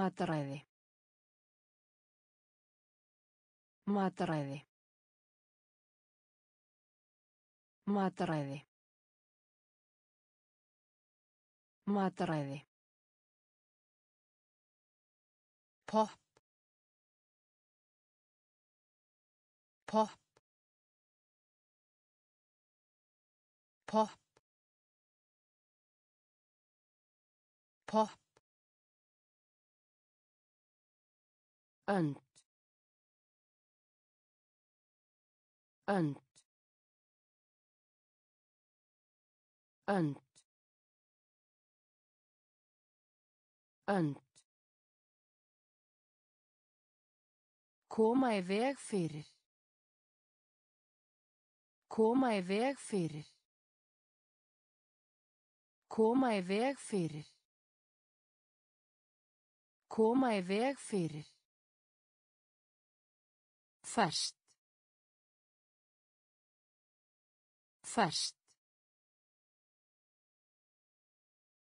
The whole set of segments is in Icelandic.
Mataræði. Mataræði. Mataræði. Mataræði. Pop. Pop. Pop. Pop. Önd. Önd. Önd. Önd. Koma í veg fyrir. Koma í veg fyrir. Koma í veg fyrir. Koma í veg fyrir Ferskt. Ferskt.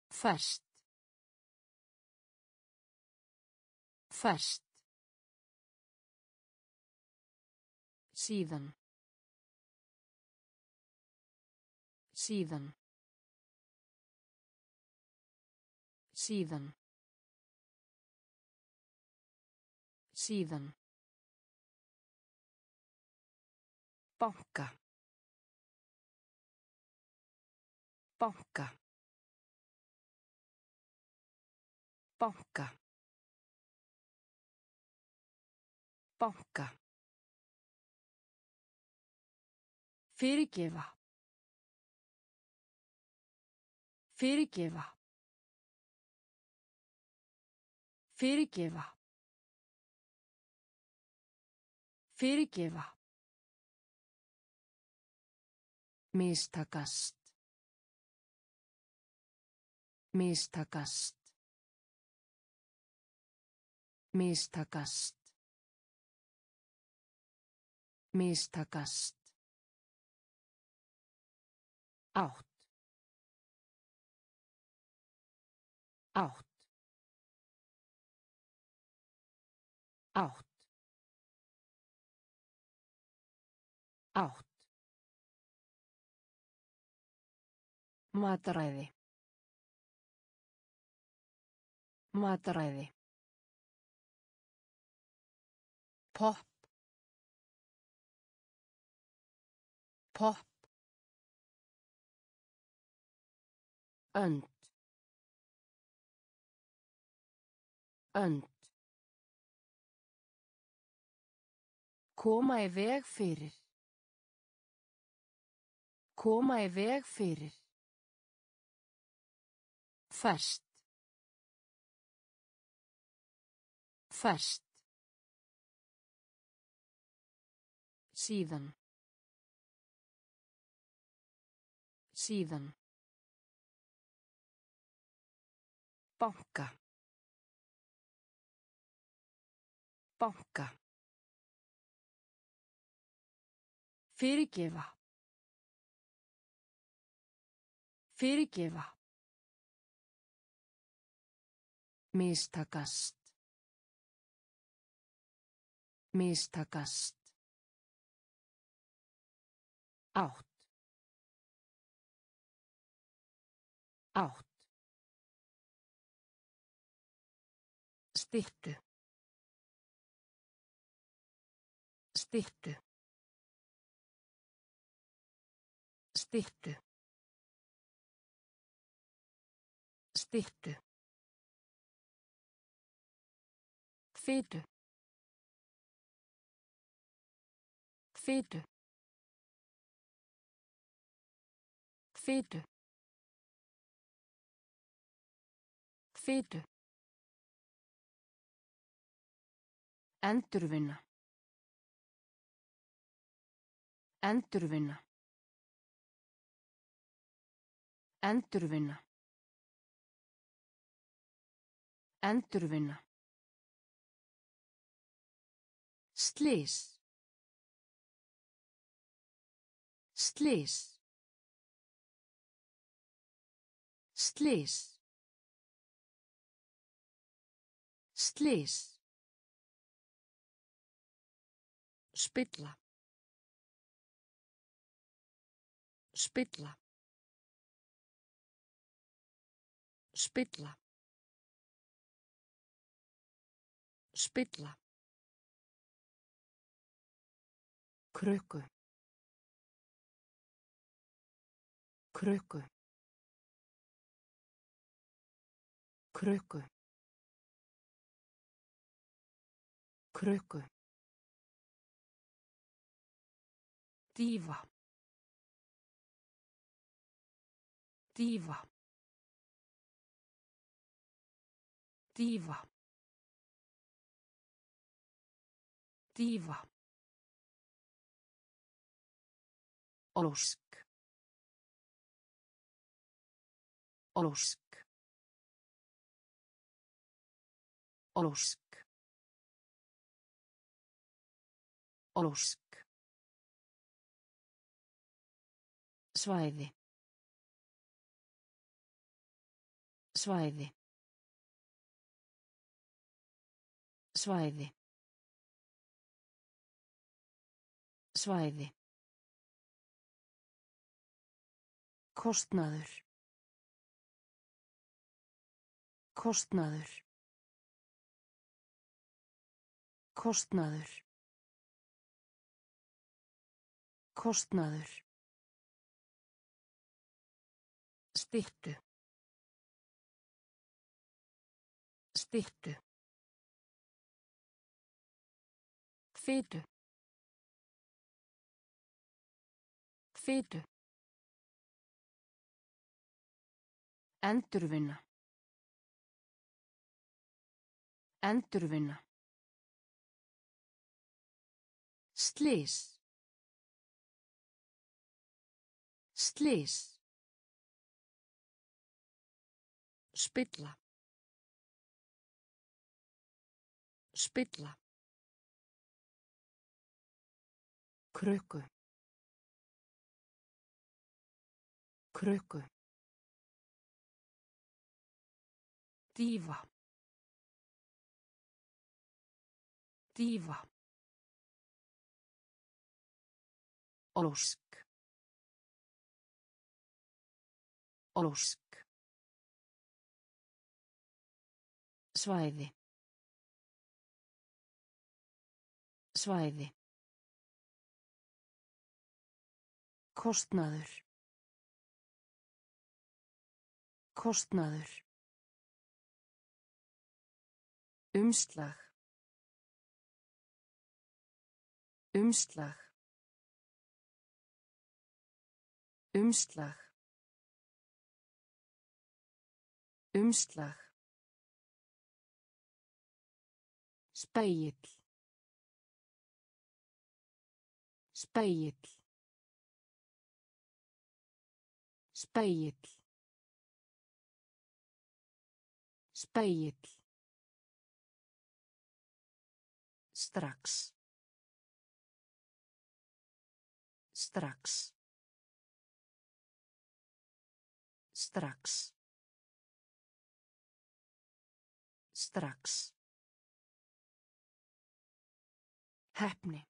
Ferskt. Ferskt. Síðan. Síðan. Síðan. Síðan. Banka. Banka. Banka. Banka. Fyrirgefa. Fyrirgefa. Fyrirgefa. Fyrirgefa Mistakast. Mistakast. Mistakast. Mistakast. Átt. Átt. Átt. Átt. Mataræði. Mataræði. Pop. Pop. önd önd koma í veg fyrir koma í veg fyrir Ferskt. Ferskt. Síðan. Síðan. Banka. Banka. Fyrirgefa. Fyrirgefa. Mistakast. Mistakast. Átt. Átt. Stittu. Stittu. Stittu. Stittu. Fitu. Fitu. Fitu. Fitu. Endurvinna. Endurvinna. Endurvinna. Endurvinna. Slys. Slys. Slys. Slís. Spilla. Spilla. Spilla. Spilla. Krukku. Krukku. Krukku. Krukku. Dífa. Dífa. Dífa. Dífa. Ósk. Ósk. Ósk. Ósk. Svæði. Svæði. Svæði. Svæði. Kostnaður. Kostnaður. Kostnaður. Kostnaður. Styttu. Styttu. Fitu. Fitu. Endurvinna. Endurvinna. Slís. Slís. Spilla. Spilla. Krukku. Krukku. Dífa. Dífa. Ósk. Ósk. Svæði. Svæði. Kostnaður. Kostnaður. Umslag. Umslag. Umslag. Umslag. Spegill. Spegill. Spegill. Spegill. Strax. Strax. Strax. Strax. Heppni.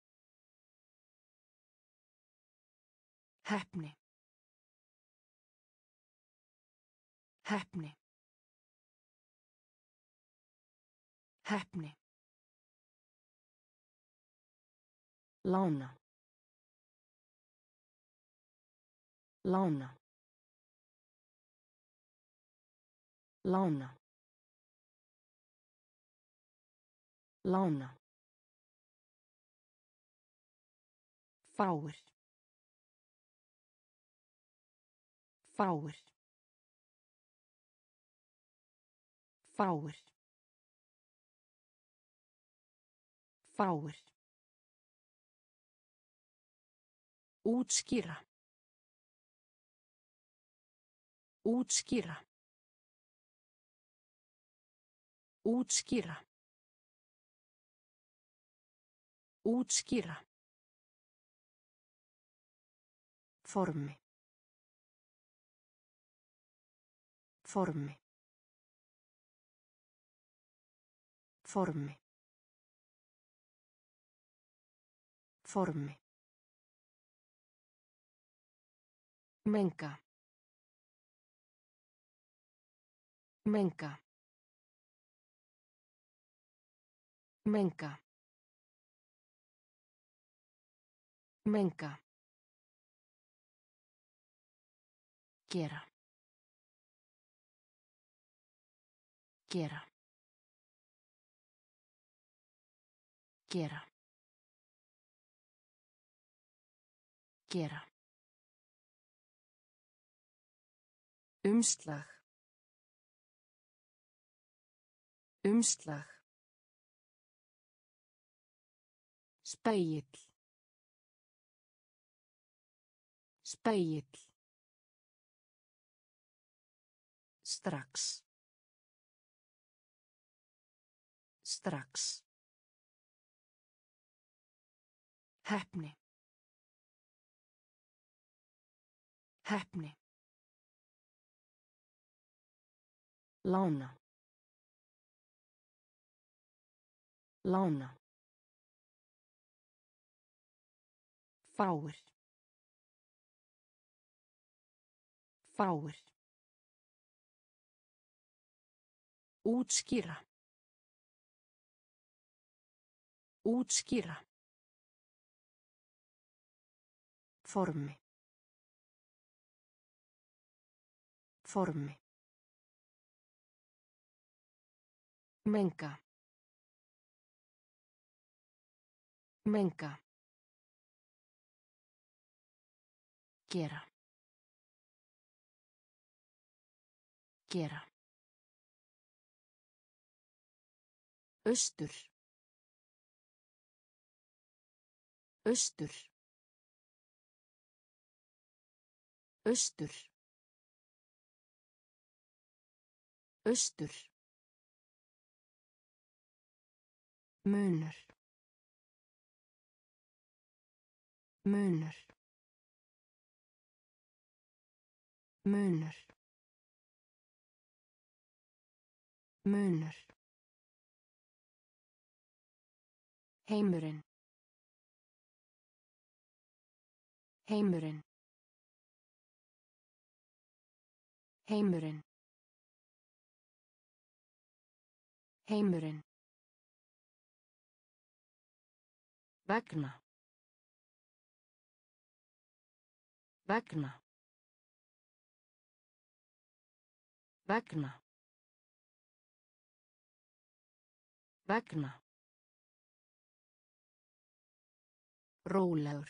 Heppni. Heppni. Heppni. Lána. Lána. Lána. Lána. Fáir. Fáir. Fáir. Fáir. Útskýra. Útskýra. Útskýra. Útskýra. Formi. Formi. Formi. Formi. Menga. Menga. Menga. Menga. Gera. Gera. Gera. Gera. Umslag. Umslag. Spegill. Spegill. Strax. Strax. Heppni. Heppni. Lána. Lána. Fáir. Fáir. Útskýra. Útskýra. Formi. Formi. Menga. Menga. Gera. Gera. Austur. Austur. Austur. Austur. Munur. Munur. Munur. Munur. Heimurinn. Heimurinn. Heimurinn. Heimurinn. Vegna. Vegna. Vegna. Vegna. Rólegur.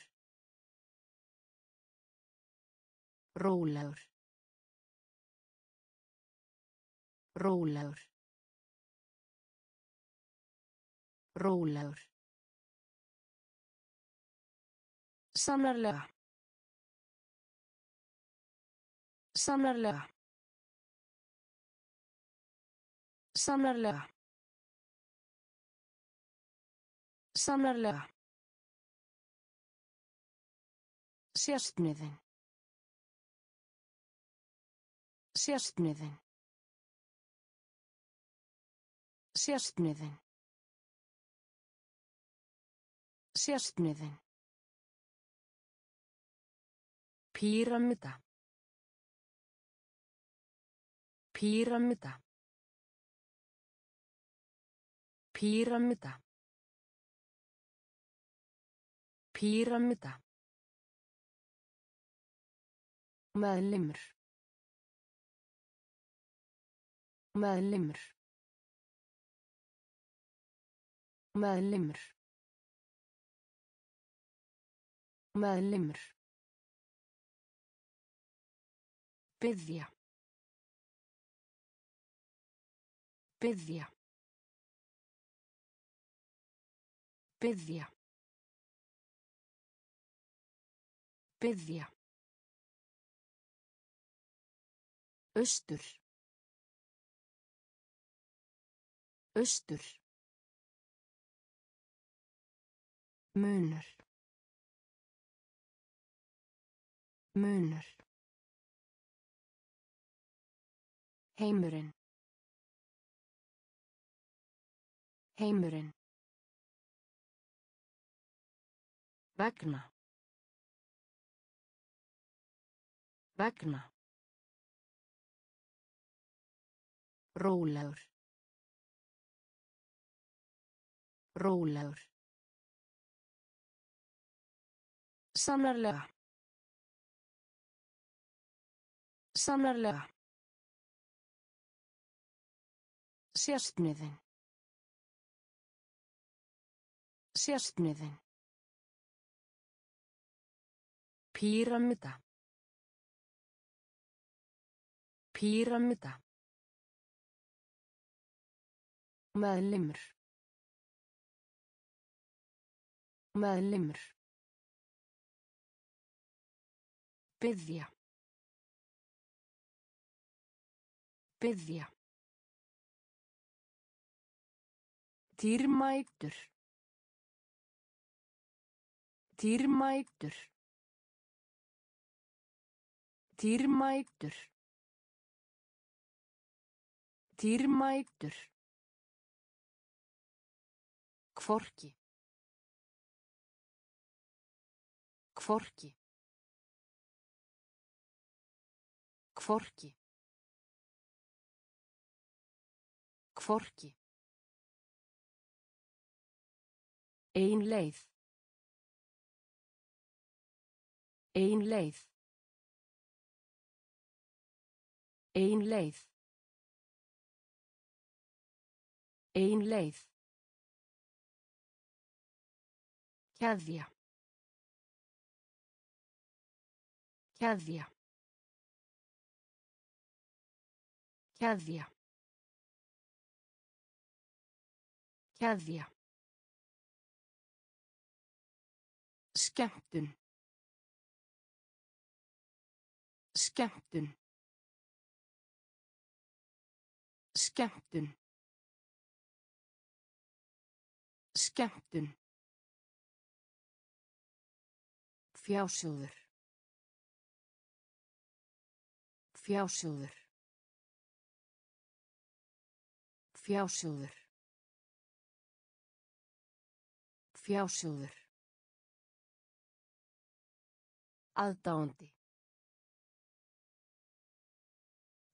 Rólegur. Rólegur. Rólegur. Sannarlega. Sannarlega. Sannarlega. Sannarlega. Sérstniðin. Sérstniðin. Sérstniðin. Sérstniðin. Píramida. Píramida. Píramida. Píramida. Meðlimur. Meðlimur. Meðlimur. Meðlimur. Byðja. Byðja. Byðja. Byðja. Austur. Austur. Munur. Munur. Heimurinn. Heimurinn. Vegna. Vegna. Rólegur. Rólegur. Sannarlega. Sannarlega. Sérstniðin. Sérstniðin. Píramida. Píramida. Meðlimur. Meðlimur. Byðja. Byðja. Dýrmætur. Dýrmætur. Dýrmætur. Dýrmætur. Kvorki. Kvorki. Kvorki. Kvorki. Ein leið. Ein leið. Ein leið. Ein leið. Keðja. Keðja. Keðja. Keðja. Skemmtun. Skemmtun. Skemmtun. Skemmtun. Fjásjóður. Fjásjóður. Fjásjóður. Fjásjóður. Aðdáandi.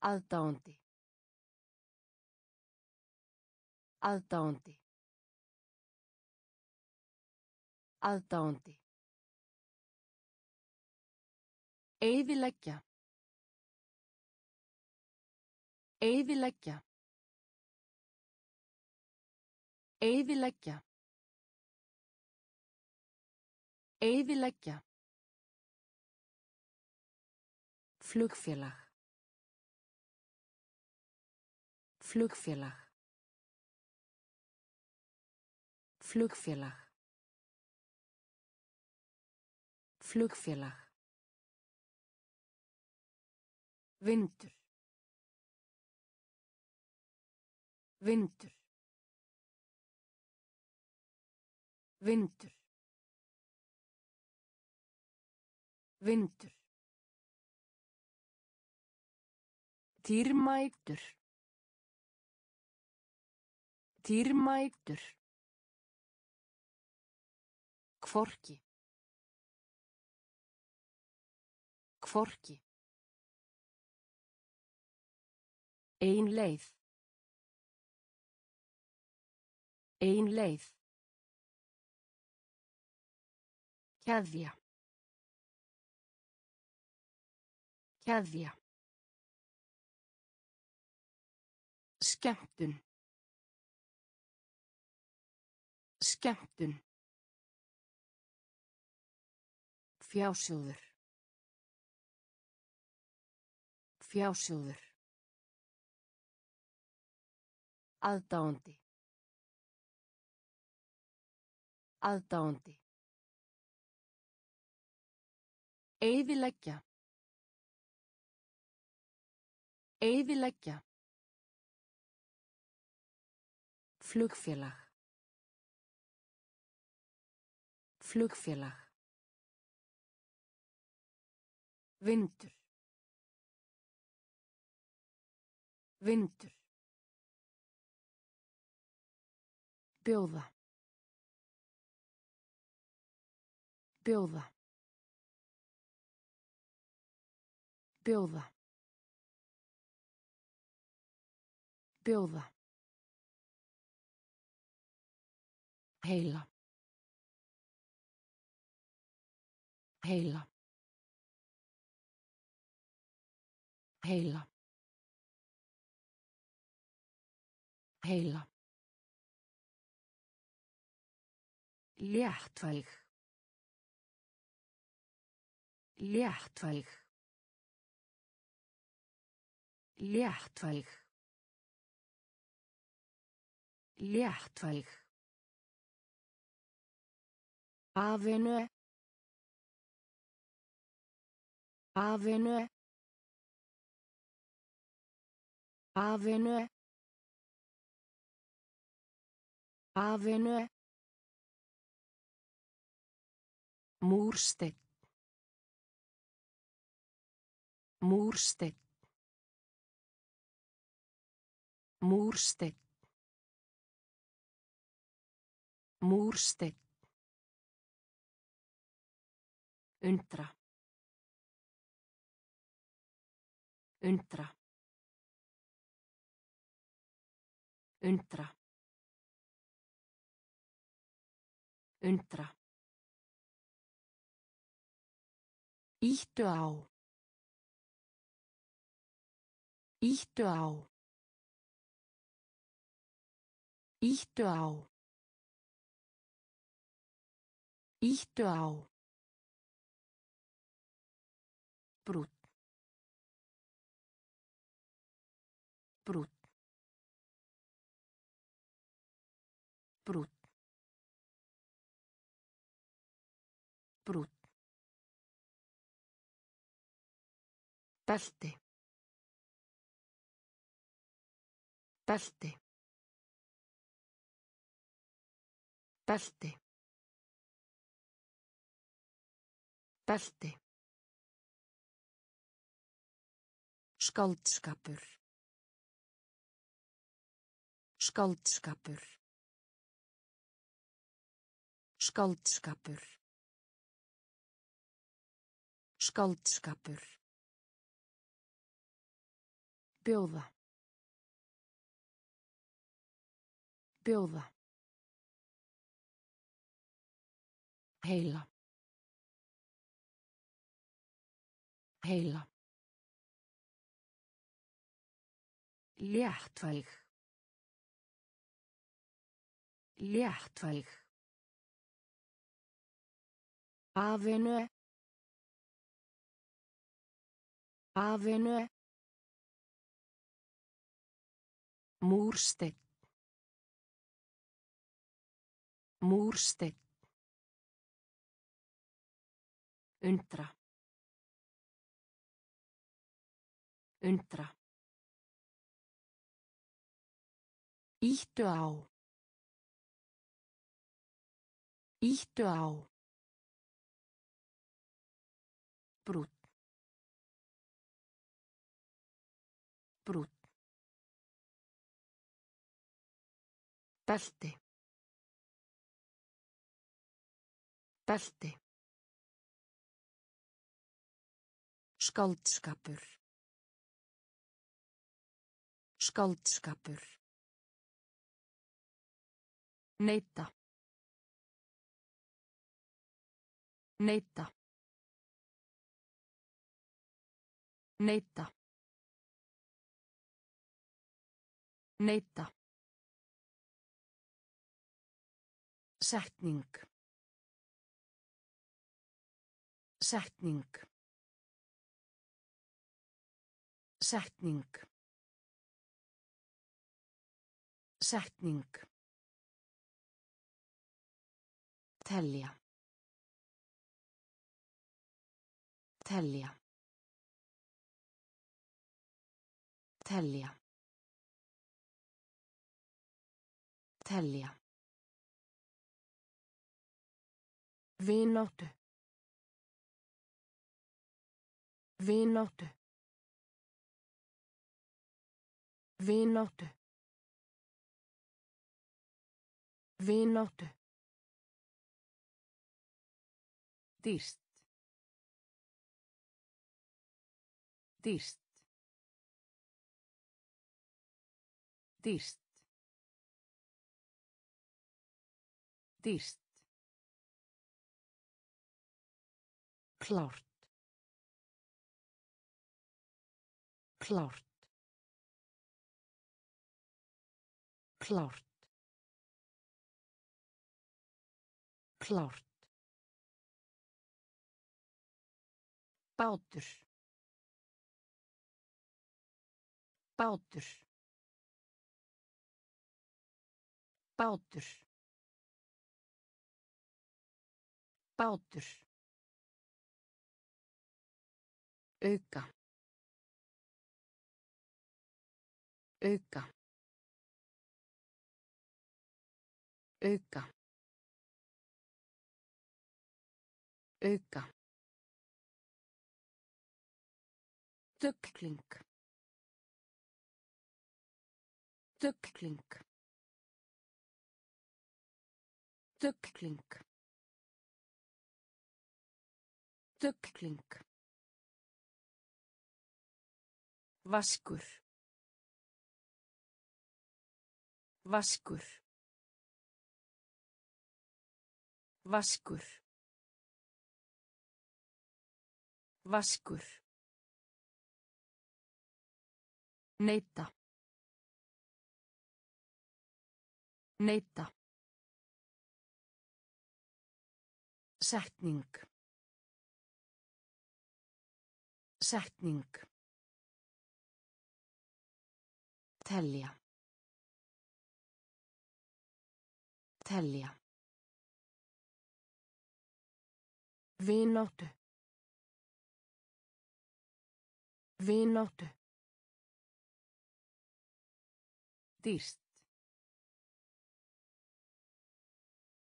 Aðdáandi. Aðdáandi. Aðdáandi. Eyðileggja. Eyðileggja. Eyðileggja. Eyðileggja. Flugfélag. Flugfélag. Flugfélag. Flugfélag. Vindur. Vindur. Vindur. Vindur. Dýrmætur. Dýrmætur. Kvorki. Kvorki. Ein leið. Ein leið. Keðja. Keðja. Skemmtun. Skemmtun. Fjásjóður. Fjásjóður. Aðdáandi. Aðdáandi. Eyðileggja. Eyðileggja. Flugfélag. Flugfélag. Vindur. Vindur. Bjóða. Bjóða. Bjóða. Bjóða. Heila. Heila. Heila. Heila. Léttvæg. Léttvæg. Léttvæg. Léttvæg. Avenu. Avenu. Avenu. Avenu. Múrsteinn. Múrsteinn. Múrsteinn. Múrsteinn. Undra. Undra. Undra. Undra. Íttu á. Íttu á. Íttu á. Íttu á. Brút. Brút. Brút. Brút. Belti. Belti. Belti. Belti. Skáldskapur. Skáldskapur. Skáldskapur. Skáldskapur. Bjóða. Bjóða. Heila. Heila. Léttvæg. Léttvæg. Avenu. Avenu. Múrsteinn. Múrsteinn. Undra. Undra. Íttu á. Íttu á. Brút. Brút. Belti. Belti. Skáldskapur. Skáldskapur. Neita. Neita. Neita. Neita. Setning. Setning. Setning. Setning. Telja. Telja. Telja. Telja. Vináttu. Vináttu. Vináttu. Vináttu. Dýrst. Dýrst. Dýrst. Dýrst. Klárt. Klárt. Klárt. Klárt. Bátur. Bátur. Bátur. Bátur. Auka. Auka. Auka. Auka. Döggling. Döggling. Döggling. Döggling. Vaskur. Vaskur. Vaskur. Vaskur. Neita. Neita. Setning. Setning. Telja. Telja. Vináttu. Vináttu. Dýrst.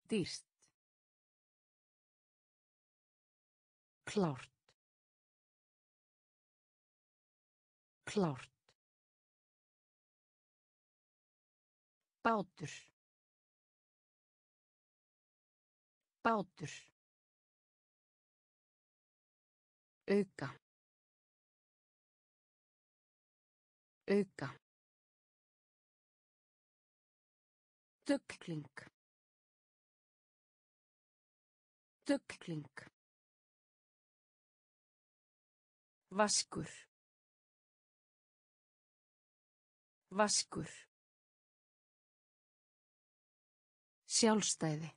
Dýrst. Klárt. Klárt. Bátur. Bátur. Auka. Auka. Döggling. Döggling. Vaskur. Vaskur. Sjálfstæði.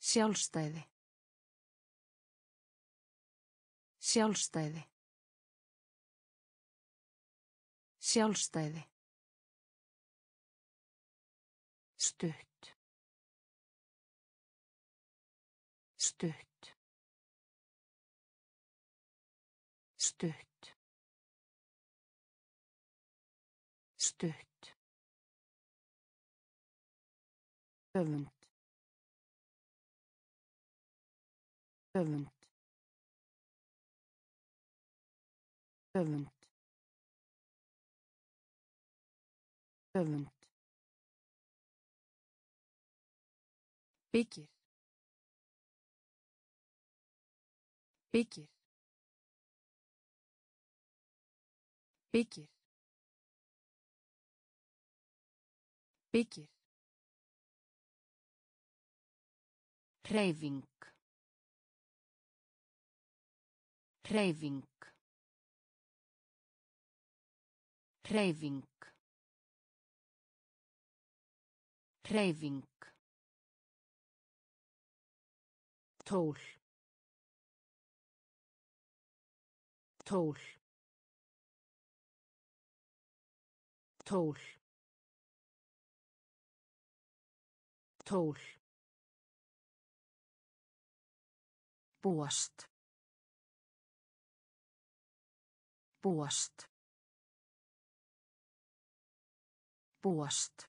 Sjálfstæði. Sjálfstæði. Sjálfstæði. Stutt. Stutt. Stutt. Stutt. Öfund. Öfund. Öfund. Öfund. Byggir. Byggir. Byggir. Byggir. Hreyfing. Hreyfing. Hreyfing. Hreyfing. Tól. Tól. Tól. Tól. Búast. Búast. Búast.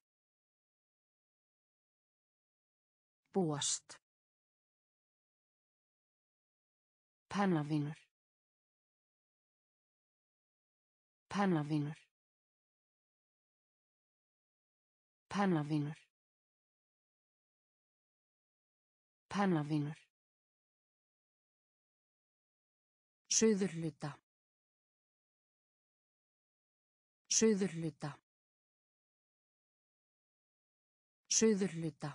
Búast. Pennavinur. Pennavinur. Pennavinur. Pennavinur. Suðurluta. Suðurluta. Suðurluta.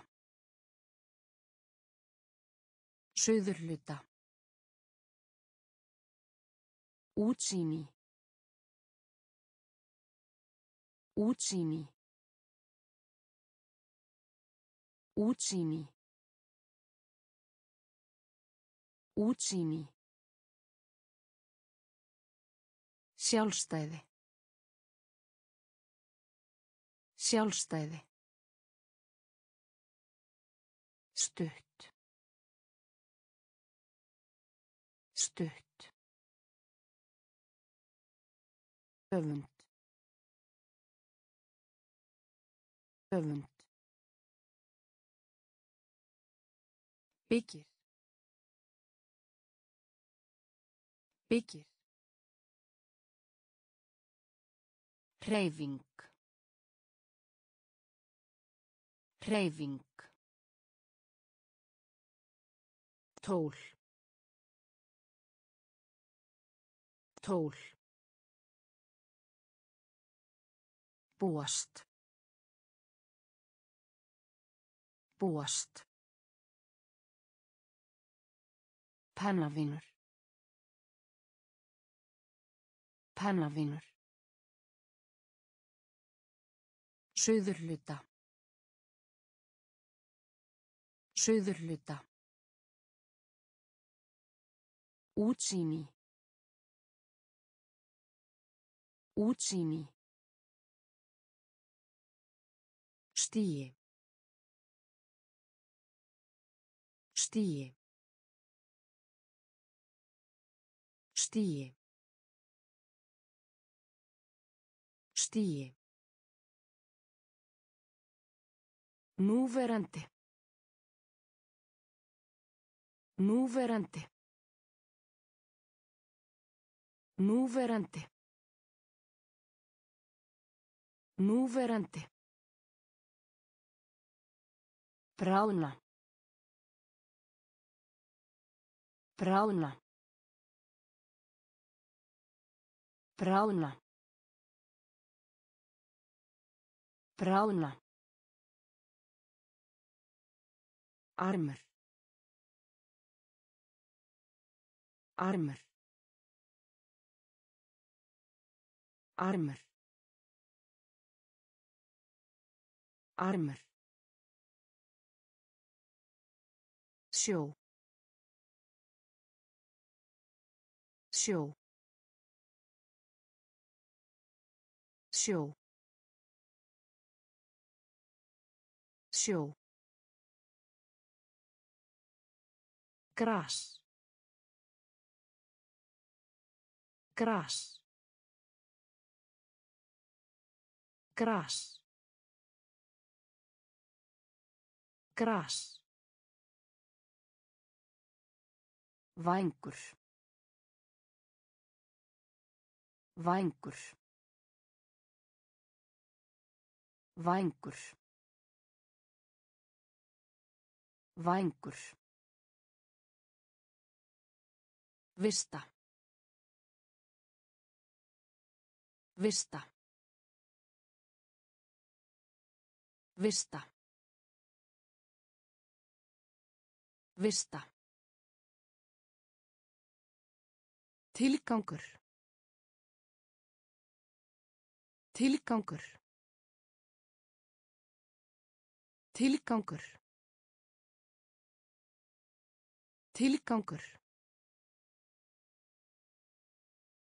Suðurluta. Útsýni. Útsýni. Útsýni. Útsýni. Sjálfstæði. Sjálfstæði. Stutt. Öfund. Öfund. Byggir. Byggir. Hreyfing. Hreyfing. Tól. Tól. Búast. Búast. Pennavinur. Pennavinur. Suðurluta. Suðurluta. Útsýni. Útsýni. Stíi. Stíi. Stíi. Stíi. Núverandi. Núverandi. Núverandi. Núverandi. Bráðna. Bráðna. Bráðna. Bráðna. Armur. Armur. Armur. Armur. Sjó. Sjó. Sjó. Sjó. Gras. Gras. Gras. Gras. Vængur. Vængur. Vængur. Vængur. Vista. Vista. Vista. Vista. Tilgangur. Tilgangur. Tilgangur. Tilgangur.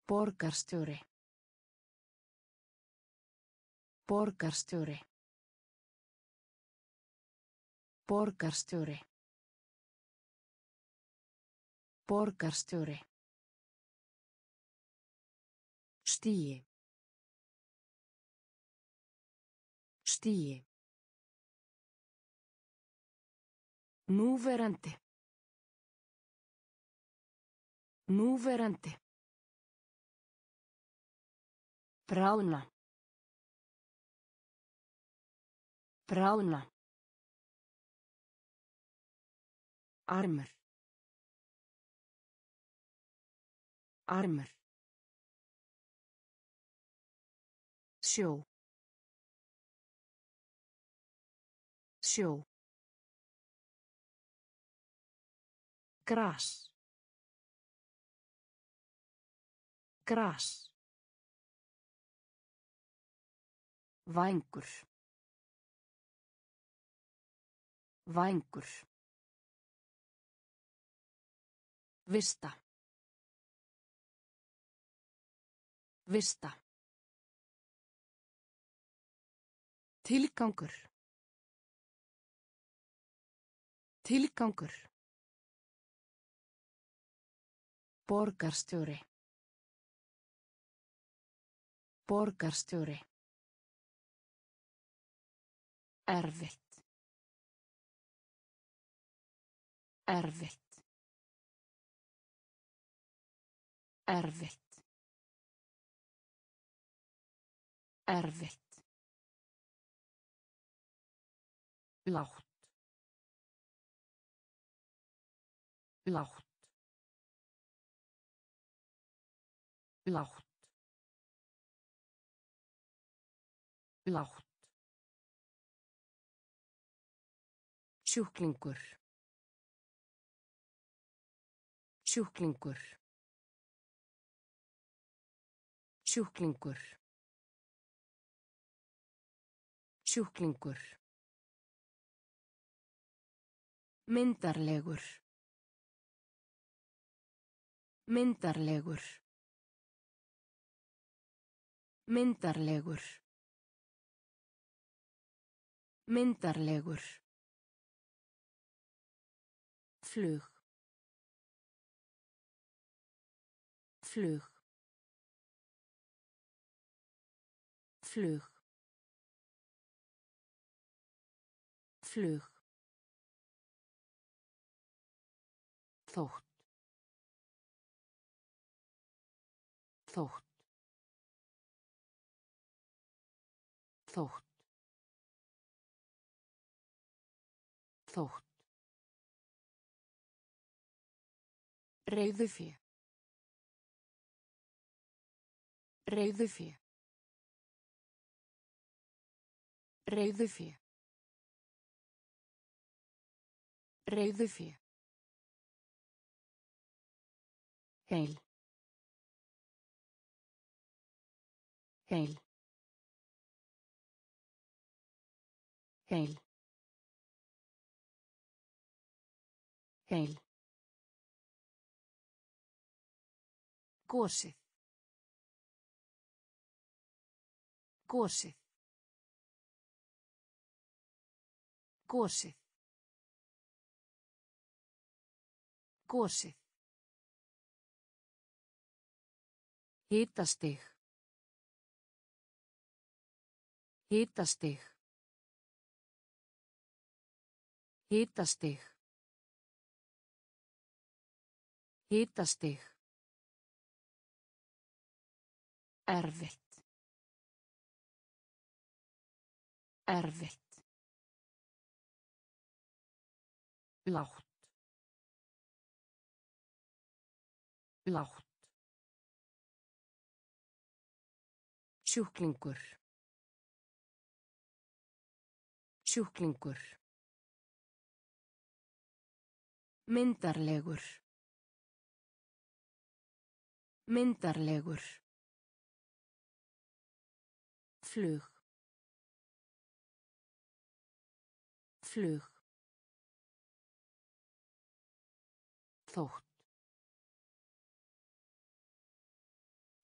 Borgarstjóri. Borgarstjóri. Borgarstjóri. Borgarstjóri. Stíi. Stíi. Núverandi. Núverandi. Bráðna. Bráðna. Armur. Armur. Sjó. Sjó. Gras. Gras. Vængur. Vængur. Vista. Vista. Tilgangur. Tilgangur. Borgarstjóri. Borgarstjóri. Erfitt. Erfitt. Erfitt. Erfitt. Lágt. Lágt. Lágt. Lágt. Sjúklingur. Sjúklingur. Sjúklingur. Sjúklingur. Myndarlegur. Myndarlegur. Myndarlegur. Myndarlegur. Flug. Flug. Flug. Flug. Þótt. Þótt. Þótt. Þótt. Reyðufé. Reyðufé. Reyðufé. Reyðufé. Heil. Heil. Heil. Heil. Gosið. Gosið. Gosið. Gosið. Hitastig. Hitastig. Hitastig. Hitastig. Erfitt. Erfitt. Lágt. Lágt. Sjúklingur. Sjúklingur. Myndarlegur. Myndarlegur. Flug. Flug. Þótt.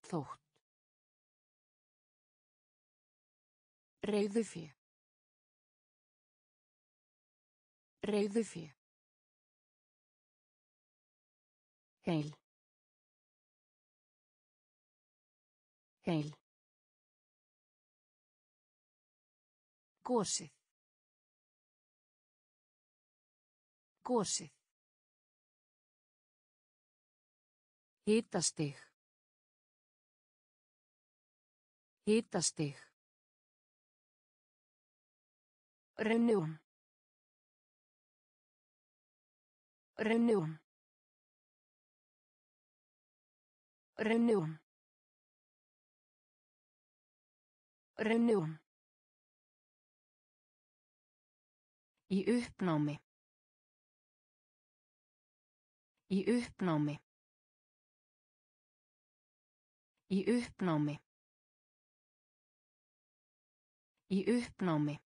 Þótt. Reyðufé. Reyðufé. Heil. Heil. Gosið. Gosið. Hitastig. Hitastig. Reunión. Reunión. Reunión. Reunión. Í uppnámi. Í uppnámi. Í uppnámi. Í uppnámi.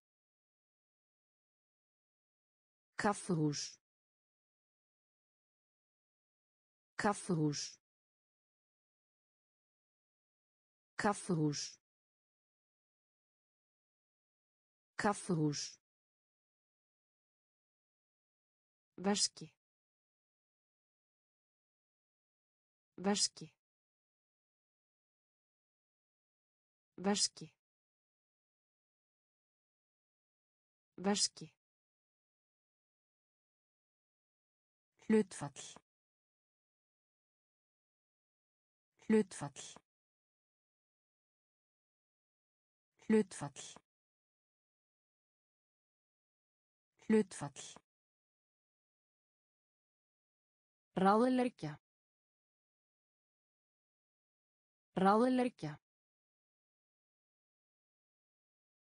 Kaffihús. Kaffihús. Kaffihús. Kaffihús. Veski. Veski. Veski. Veski. Hlutfall. Hlutfall. Hlutfall. Hlutfall. Ráðleggja. Ráðleggja.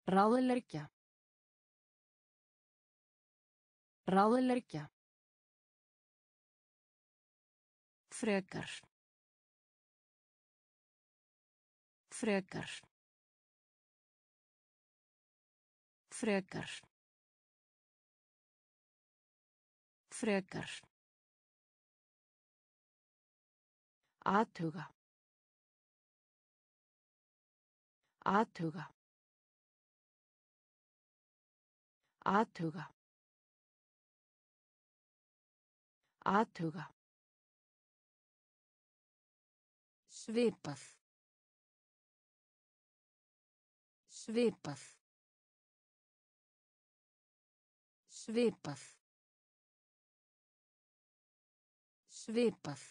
Ráðleggja. Ráðleggja. Frekar. Frekar. Frekar. Frekar. Athuga. Athuga. Athuga. Athuga. Svipað. Svipað. Svipað. Svipað.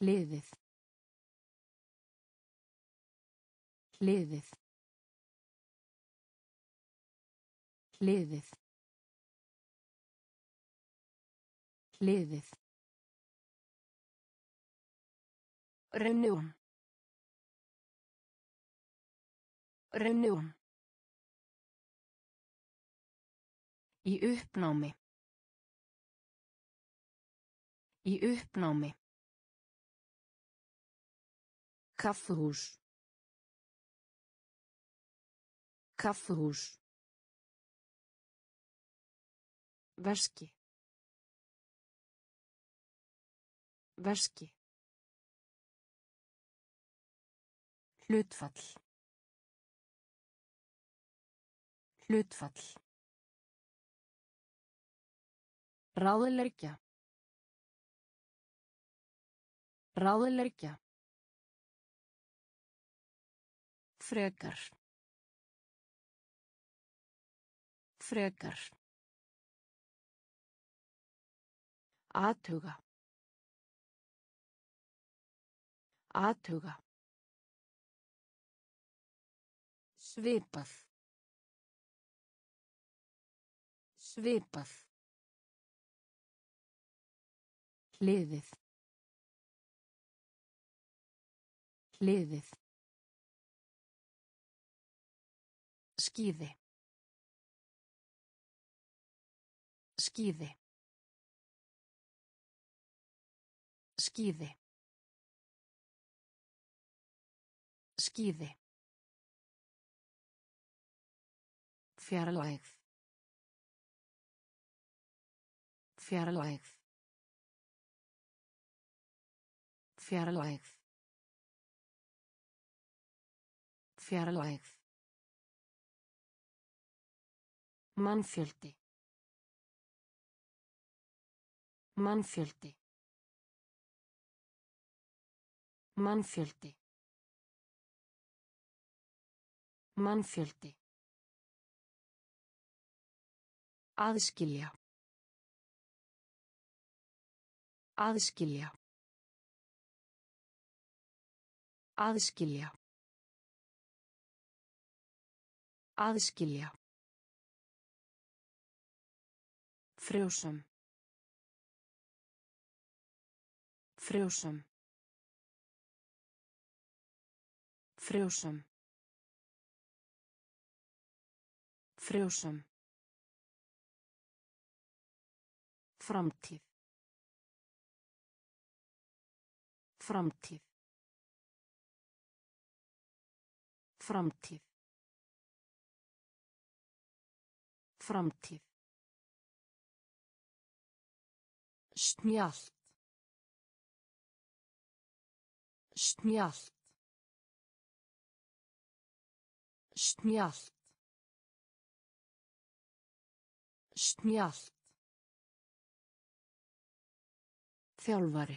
Hliðið. Hliðið. Hliðið. Hliðið. Reunión. Reunión. Í uppnámi. Í uppnámi. Kaffihús. Kaffihús. Veski. Veski. Hlutfall. Hlutfall. Ráðleggja. Ráðleggja. Frekar. Frekar. Athuga. Athuga. Svipað. Svipað. Hliðið. Hliðið. Skíði. Skíði. Skíði. Skíði. Fjarlægð. Fjarlægð. Fjarlægð. Fjarlægð. Mannfjöldi. Mannfjöldi. Mannfjöldi. Mannfjöldi. Aðskilja. Aðskilja. Aðskilja. Aðskilja. Frjósum. Frjósum. Frjósum. Frjósum. Framtíð. Framtíð. Framtíð. Framtíð. Snjallt. Snjallt. Snjallt. Snjallt. Þjálfari.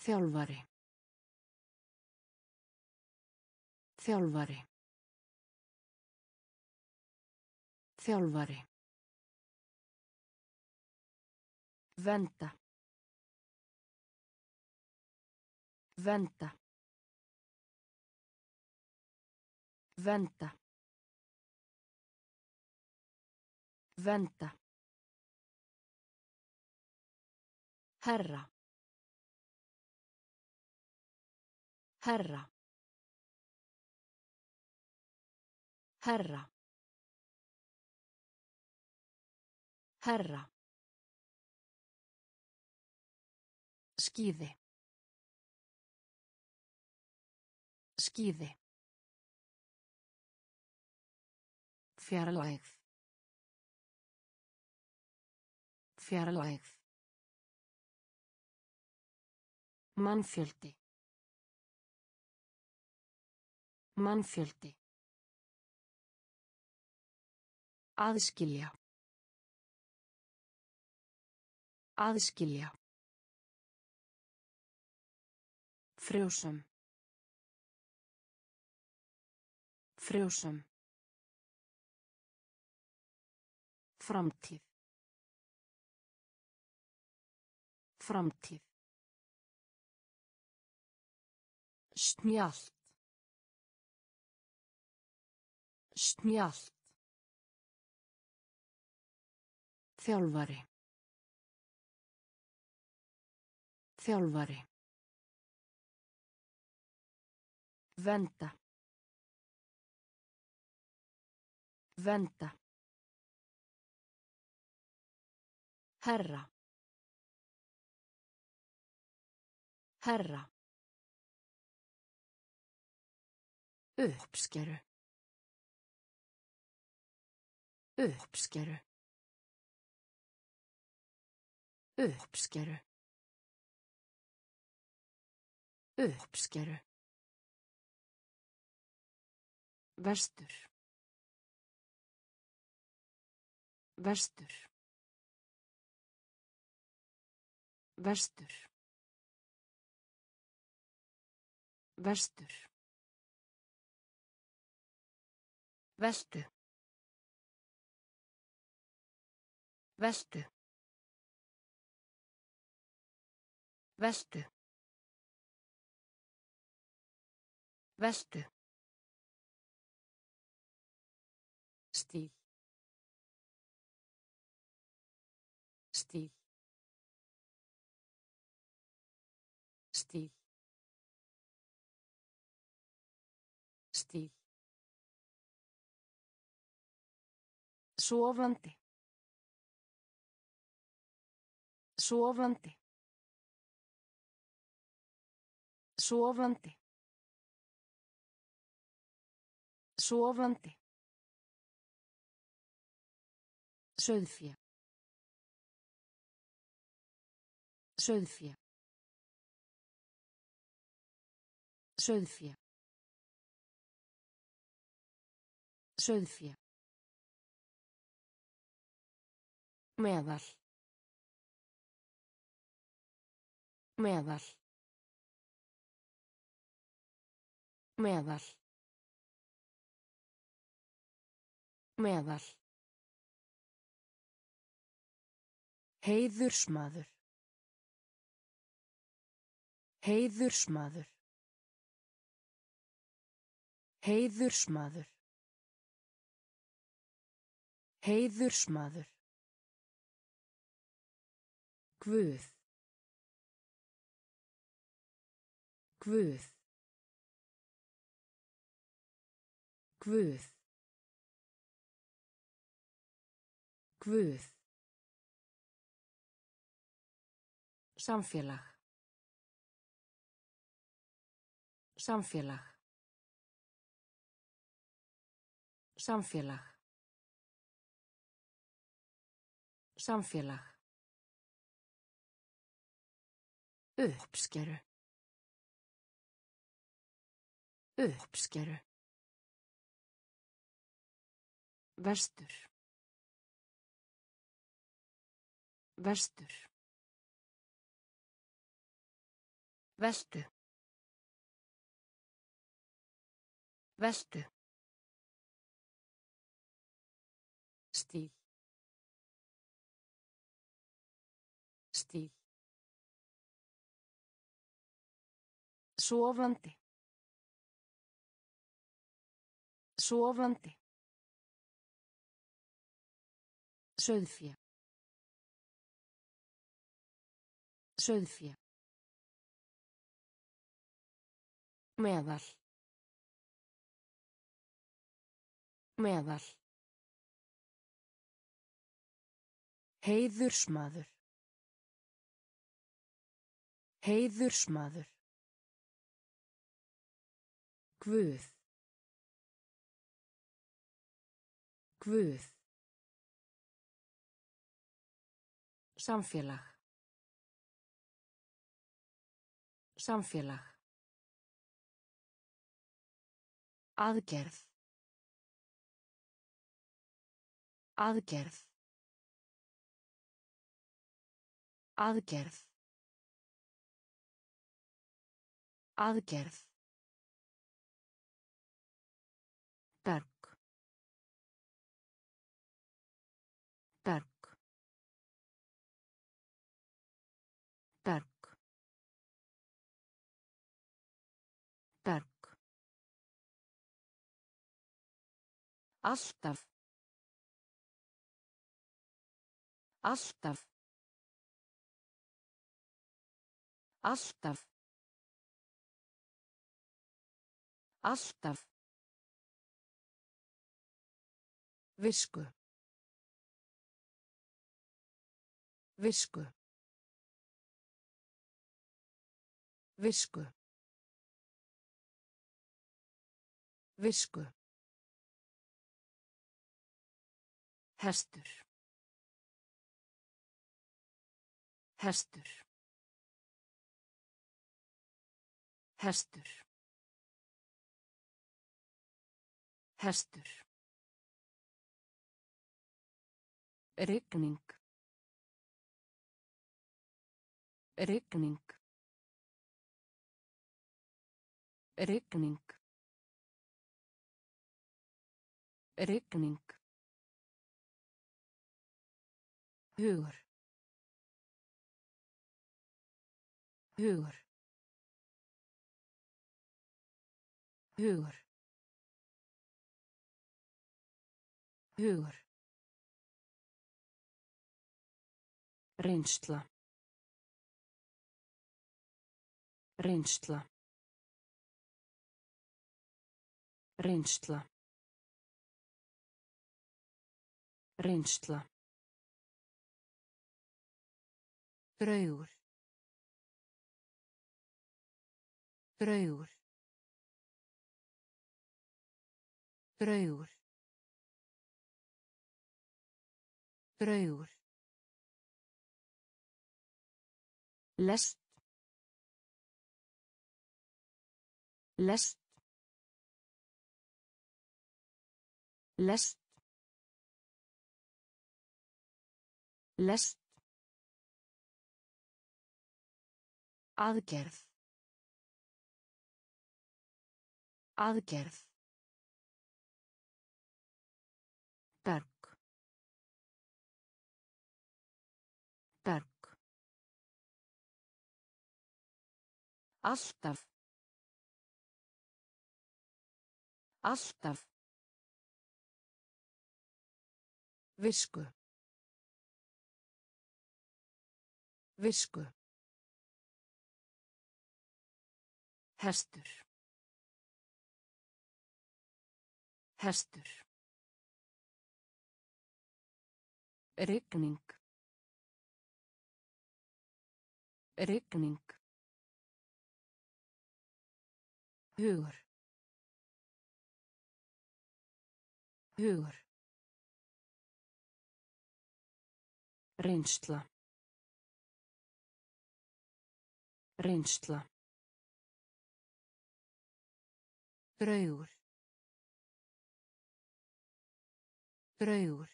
Þjálfari. Þjálfari. Þjálfari. Venda. Venda. Venda. Venda. Herra. Herra. Herra. Herra. Skíði. Skíði. Fjarlægð. Fjarlægð. Mannfjöldi. Mannfjöldi. Aðskilja. Aðskilja. Frjósum. Frjósum. Framtíð. Framtíð. Snjallt. Snjallt. Þjálfari. Þjálfari. Venda. Venda. Herra. Herra. Uppskeru. Uppskeru. Uppskeru. Uppskeru. Vestur. Vestur. Vestur. Vestur. Veltu. Veltu. Veltu. Veltu. Sofandi. Sofandi. Sofandi. Sofandi. Sauðfé. Sauðfé. Sauðfé. Sauðfé. Meðal. Meðal. Meðal. Meðal. Heiðursmaður. Heiðursmaður. Heiðursmaður. Heiðursmaður. Guð. Guð. Guð. Guð. Samfélag. Samfélag. Samfélag. Samfélag. Uppskeru. Uppskeru. Vestur. Vestur. Vestu. Vestu. Sofandi. Sofandi. Sauðfé. Sauðfé. Meðal. Meðal. Heiðursmaður. Heiðursmaður. Guð. Guð. Samfélag. Samfélag. Aðgerð. Aðgerð. Aðgerð. Aðgerð. Alltaf. Alltaf. Alltaf. Alltaf. Visku. Visku. Visku. Visku. Hestur. Hestur. Hestur. Hestur. Rigning. Rigning. Rigning. Rigning. Hugur. Hugur. Hugur. Hugur. Reynsla. Reynsla. Reynsla. Reynsla. Draugur. Draugur. Draugur. Draugur. lest lest lest lest aðgerð aðgerð Berg. Berg. Alltaf. Alltaf. Visku. Visku. Hestur. Hestur. Rigning. Rigning. Hugur. Hugur. Reynsla. Reynsla. Draugur. Draugur.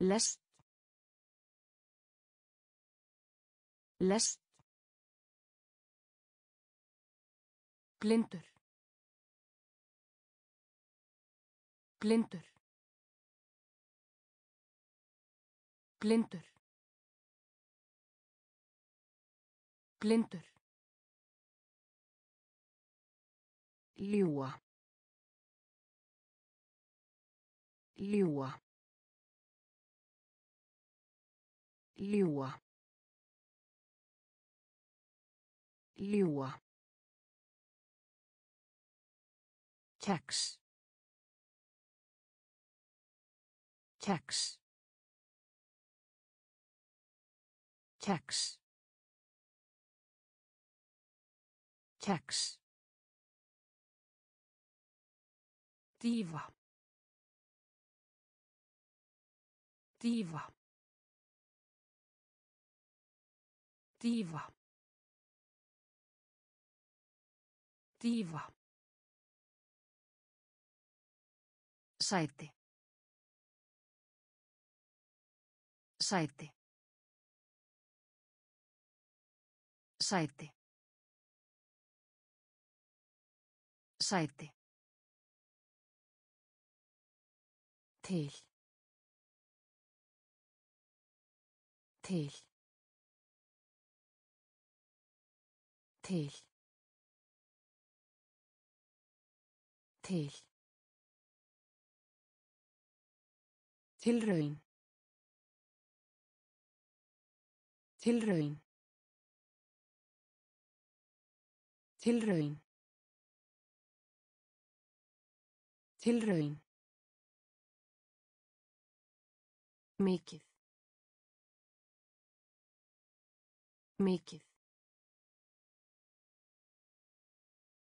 Lest. Lest. Blindur. Blindur. Blindur. Blindur. Ljúa. Ljúa. Ljúa. Ljúa. Kex. Kex. Kex. Kex. Dífa. Dífa. Dífa. Dífa. Sæti. Sæti. Sæti. Sæti. Til. Til. Til. Til. Tilraun. Tilraun. Tilraun. Tilraun. Mikið. Mikið.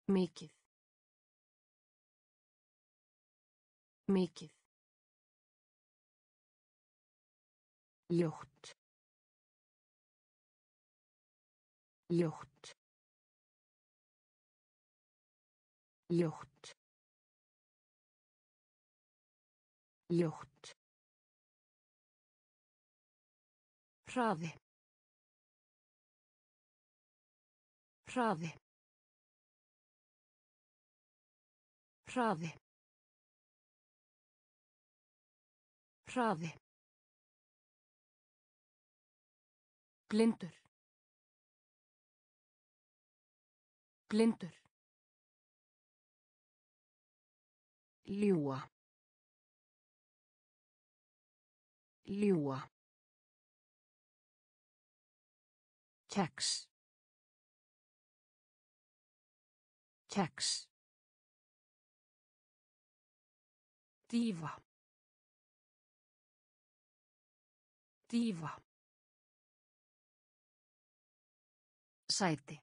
Mikið. Mikið. Ljótt. Ljótt. Ljótt. Ljótt. Hraði. Hraði. Hraði. Hraði. Blindur. Blindur. Ljúa. Ljúa. Kex. Kex. Dífa. Dífa. Sæti.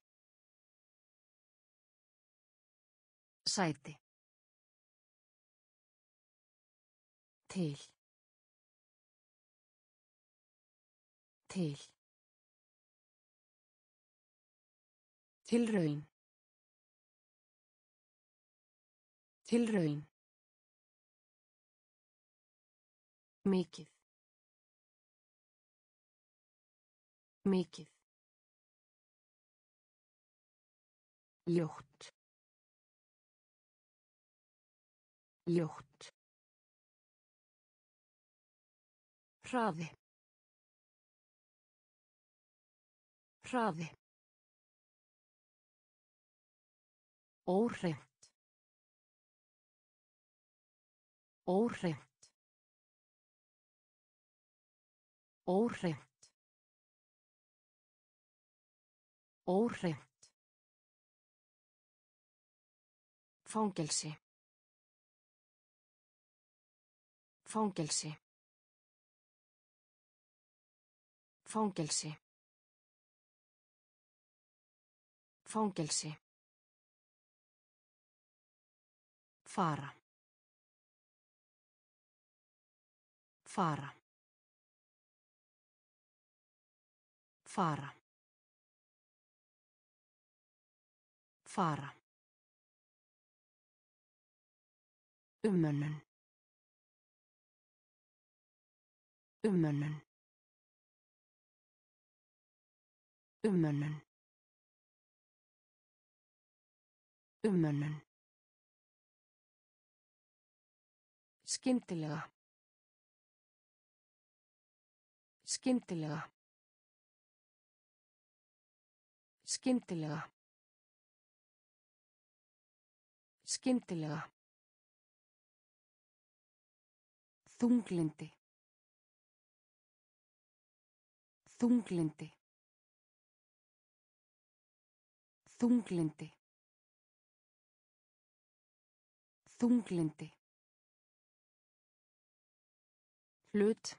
Sæti. Til. Til. Tilraun. Tilraun. Mikið. Mikið. Ljótt. Ljótt. Hraði. Hraði. Óhreint. Óhreint. Óhreint. Óhreint. Fangelsi. Fangelsi. Fangelsi. Fangelsi. Fara. Fara. Fara. Fara. Umönnun. Umönnun. Umönnun. Umönnun. Skyndilega. Skyndilega. Skyndilega. Skyndilega. Þunglindi. Þunglindi. Þunglindi. Þunglindi. Hlut.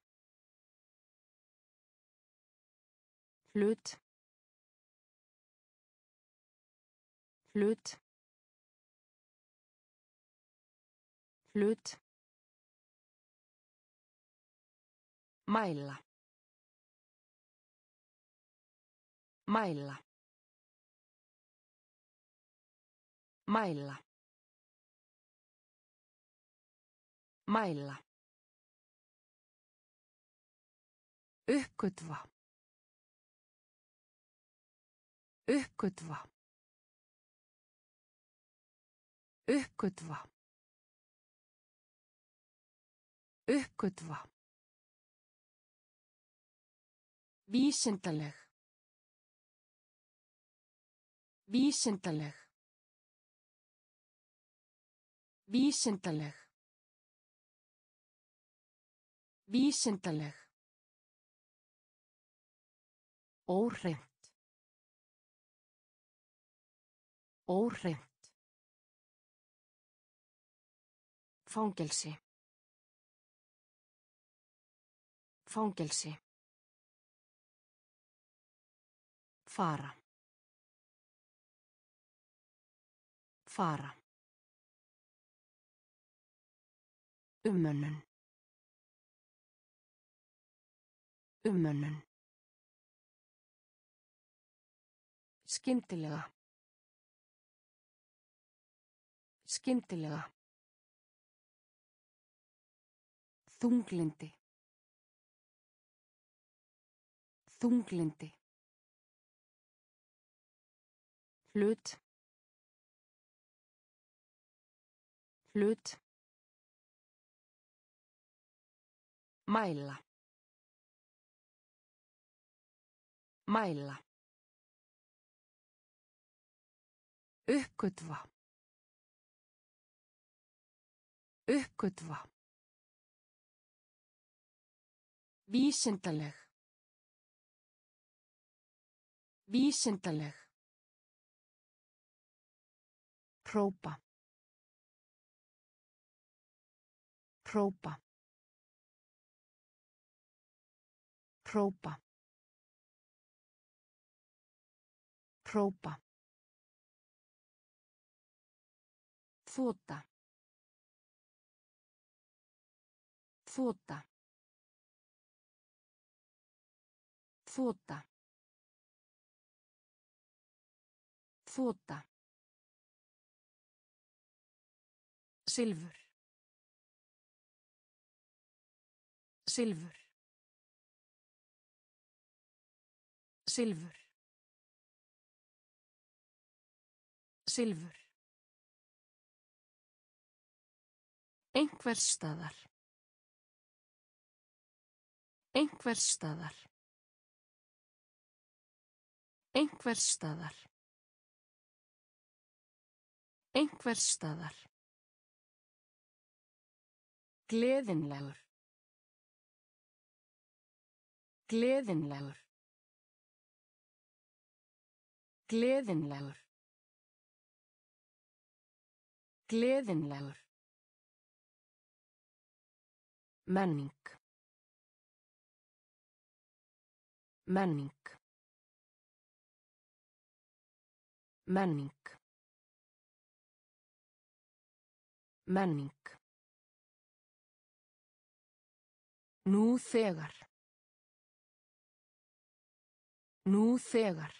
Hlut. Hlut. Hlut. Mæla. Mæla. Mæla. Mæla. Uppgötva. Uppgötva. Uppgötva. Uppgötva. Vísindaleg. Vísindaleg. Vísindaleg. Vísindaleg. Óhreint. Óhreint. Fangelsi. Fangelsi. Fara. Fara. Umönnun. Umönnun. Skyndilega. Skyndilega. Þunglindi. Þunglindi. Hlut. Hlut. Mæla. Mæla. Uppgötva. Uppgötva. Vísindaleg. Vísindaleg. Própa. Própa. Própa. Própa. Þóta. Þóta. Þóta. Þóta. Silfur. Silfur. Silfur. Silfur. Einhvers staðar. Einhvers staðar. Einhvers staðar. Einhvers staðar. Gleðinlegur. Gleðinlegur. Gleðinlegur. Gleðinlegur. Menning. Menning. Menning. Menning. Nú þegar. Nú þegar.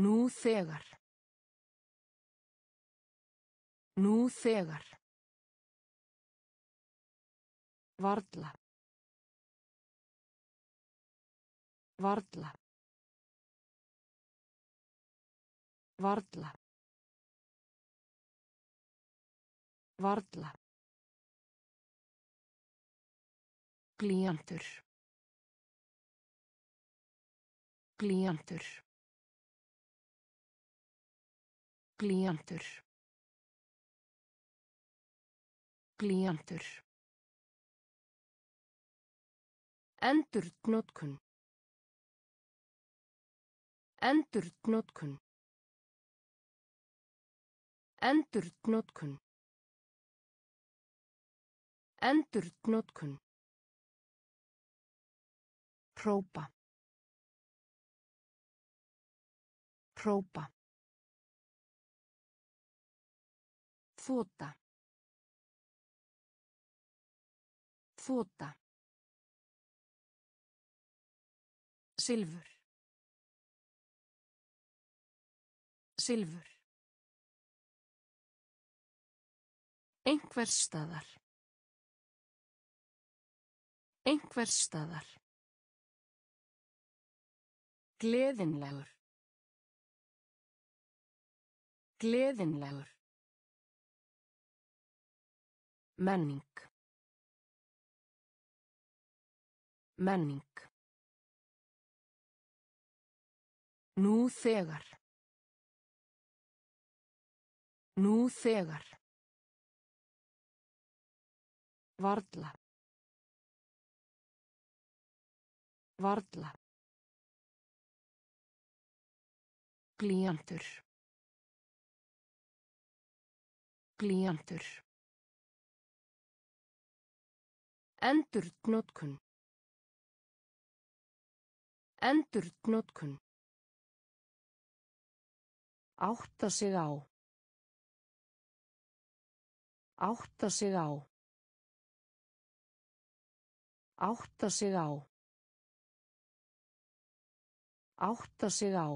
Nú þegar. Nú þegar. Varla. Varla. Varla. Varla. Glíjantur. Glíjantur. Glíjantur. Glíjantur. Endurtnotkun. Endurtnotkun. Endurtnotkun. Endurtnotkun. Hrópa. Hrópa. Þóta. Þóta. Silfur. Silfur. Einhvers staðar. Einhvers staðar. Gleðinlegur. Gleðinlegur. Menning. Menning. Nú þegar. Nú þegar. Varla. Varla. Glíjantur. Glíjantur. Endurtnotkun. Endurtnotkun. Átta sig á. Átta sig á. Átta sig á. Átta sig á.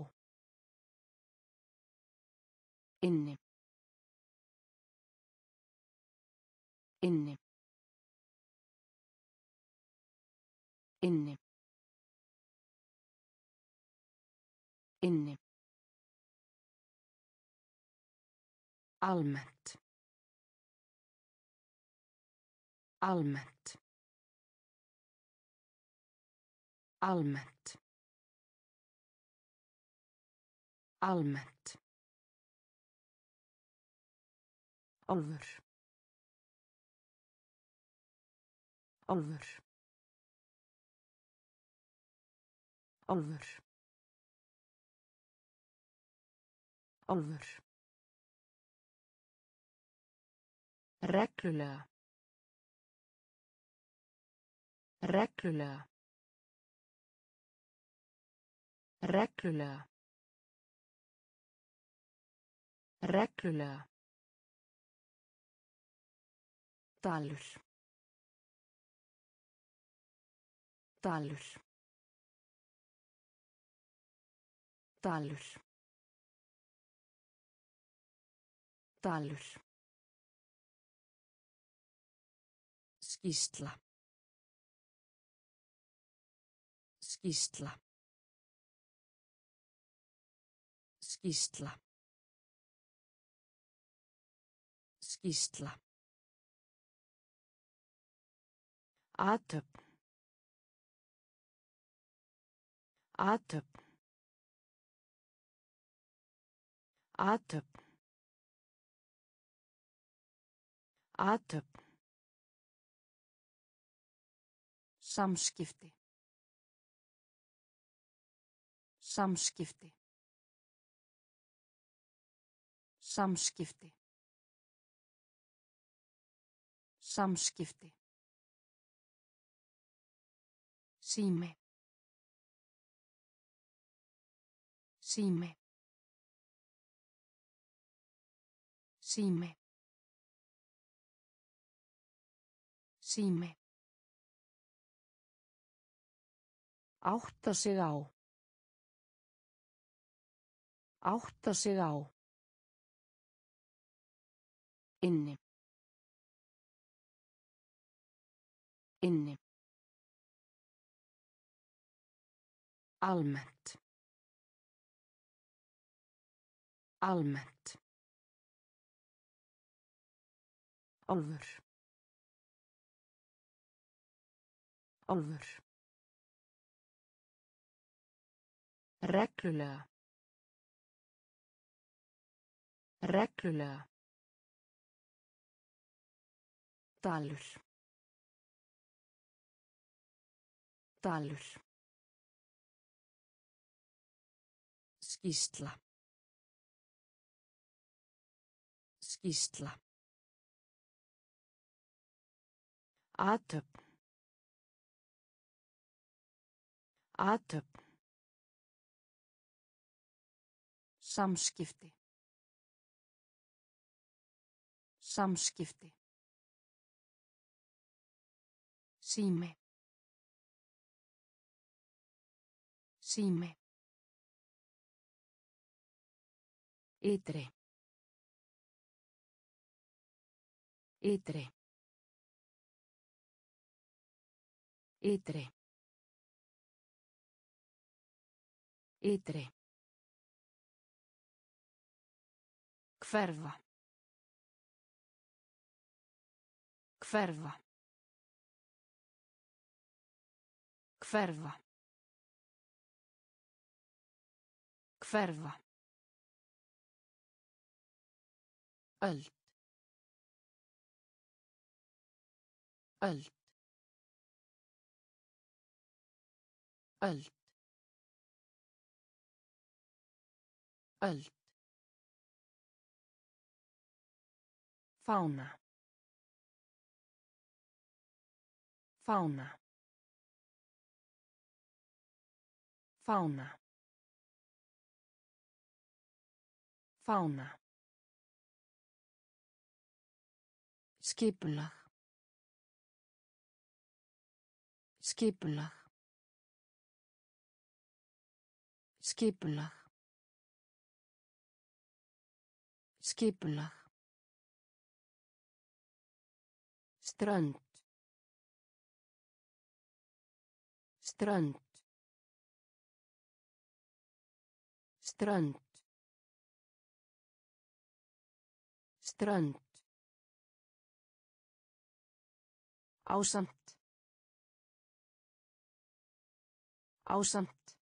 Inni. Inni. Inni. Inni. Almennt. Almennt. Almennt. Almennt. Álfur. Álfur. Álfur. Álfur. Reglulega. Reglulega. Reglulega. Reglulega. Dalur. Dalur. Dalur. Dalur. Skýsla. Skýsla. Skýsla. Skýsla. Atöp. Atöp. Atöp. Atöp. Samskipti. Samskipti. Samskipti. Samskipti. Sími. Sími. Sími. Sími. Átta sig á. Átta sig á. Inni. Inni. Almennt. Almennt. Álfur. Álfur. Reglulega. Reglulega. Dalur. Dalur. Skýsla. Skýsla. Atöp. Atöp. Samskipti. Samskipti. Sími. Sími. Ytri. Ytri. Ytri. Ytri. Hverfa. Hverfa. Hverfa. Hverfa. Öld. Öld. Öld. Öld. Fána. Fána. Fána. Fána. Skipulag. Skipulag. Skipulag. Skipulag. Strönd. Strönd. Strönd. Strönd. Ásamt. Ásamt.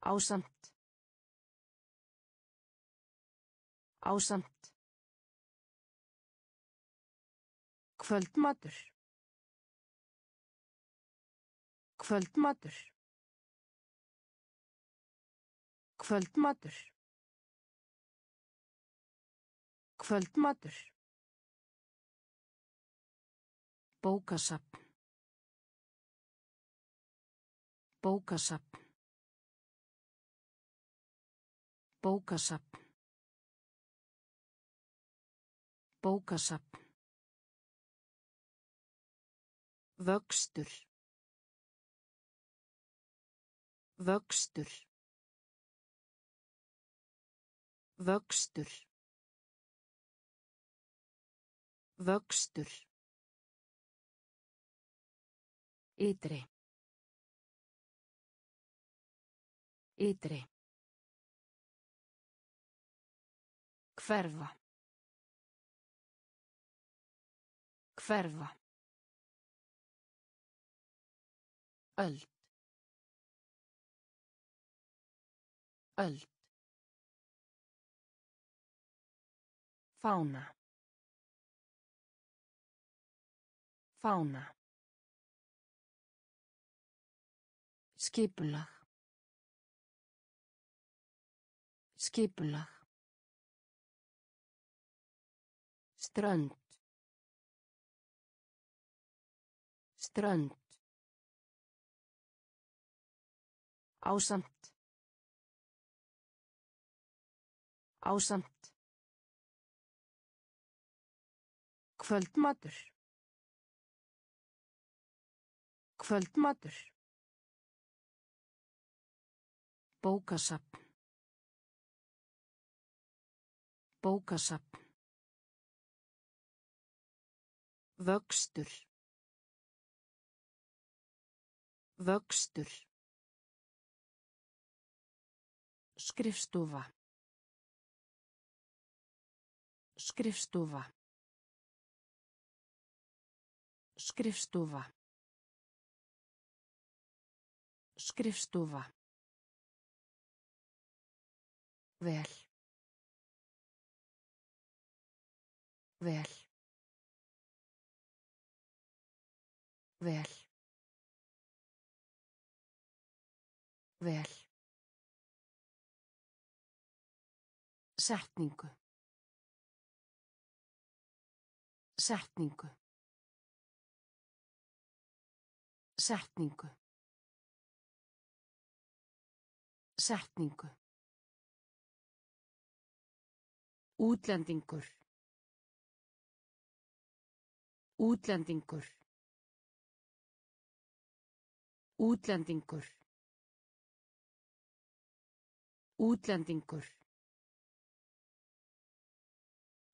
Ásamt. Ásamt. Kvöldmatur. Kvöldmatur. Kvöldmatur. Kvöldmatur. Bókasapn. Bókasapn. Bókasapn. Bókasapn. Vöxtur. Vöxtur. Vöxtur. Vöxtur. Ytri. Ytri. Hverfa. Hverfa. Öld. Öld. Fána. Fána. Skipulag. Skipulag. Strönd. Strönd. Ásamt. Ásamt. Kvöldmatur. Kvöldmatur. Bókasapn. Bókasapn. Vöxtur. Vöxtur. Skrifstofa. Skrifstofa. Skrifstofa. Skrifstofa. Vel. Vel. Vel. Vel. Setningu. Setningu. Setningu. Setningu. Útlendingur. Útlendingur. Útlendingur. Útlendingur.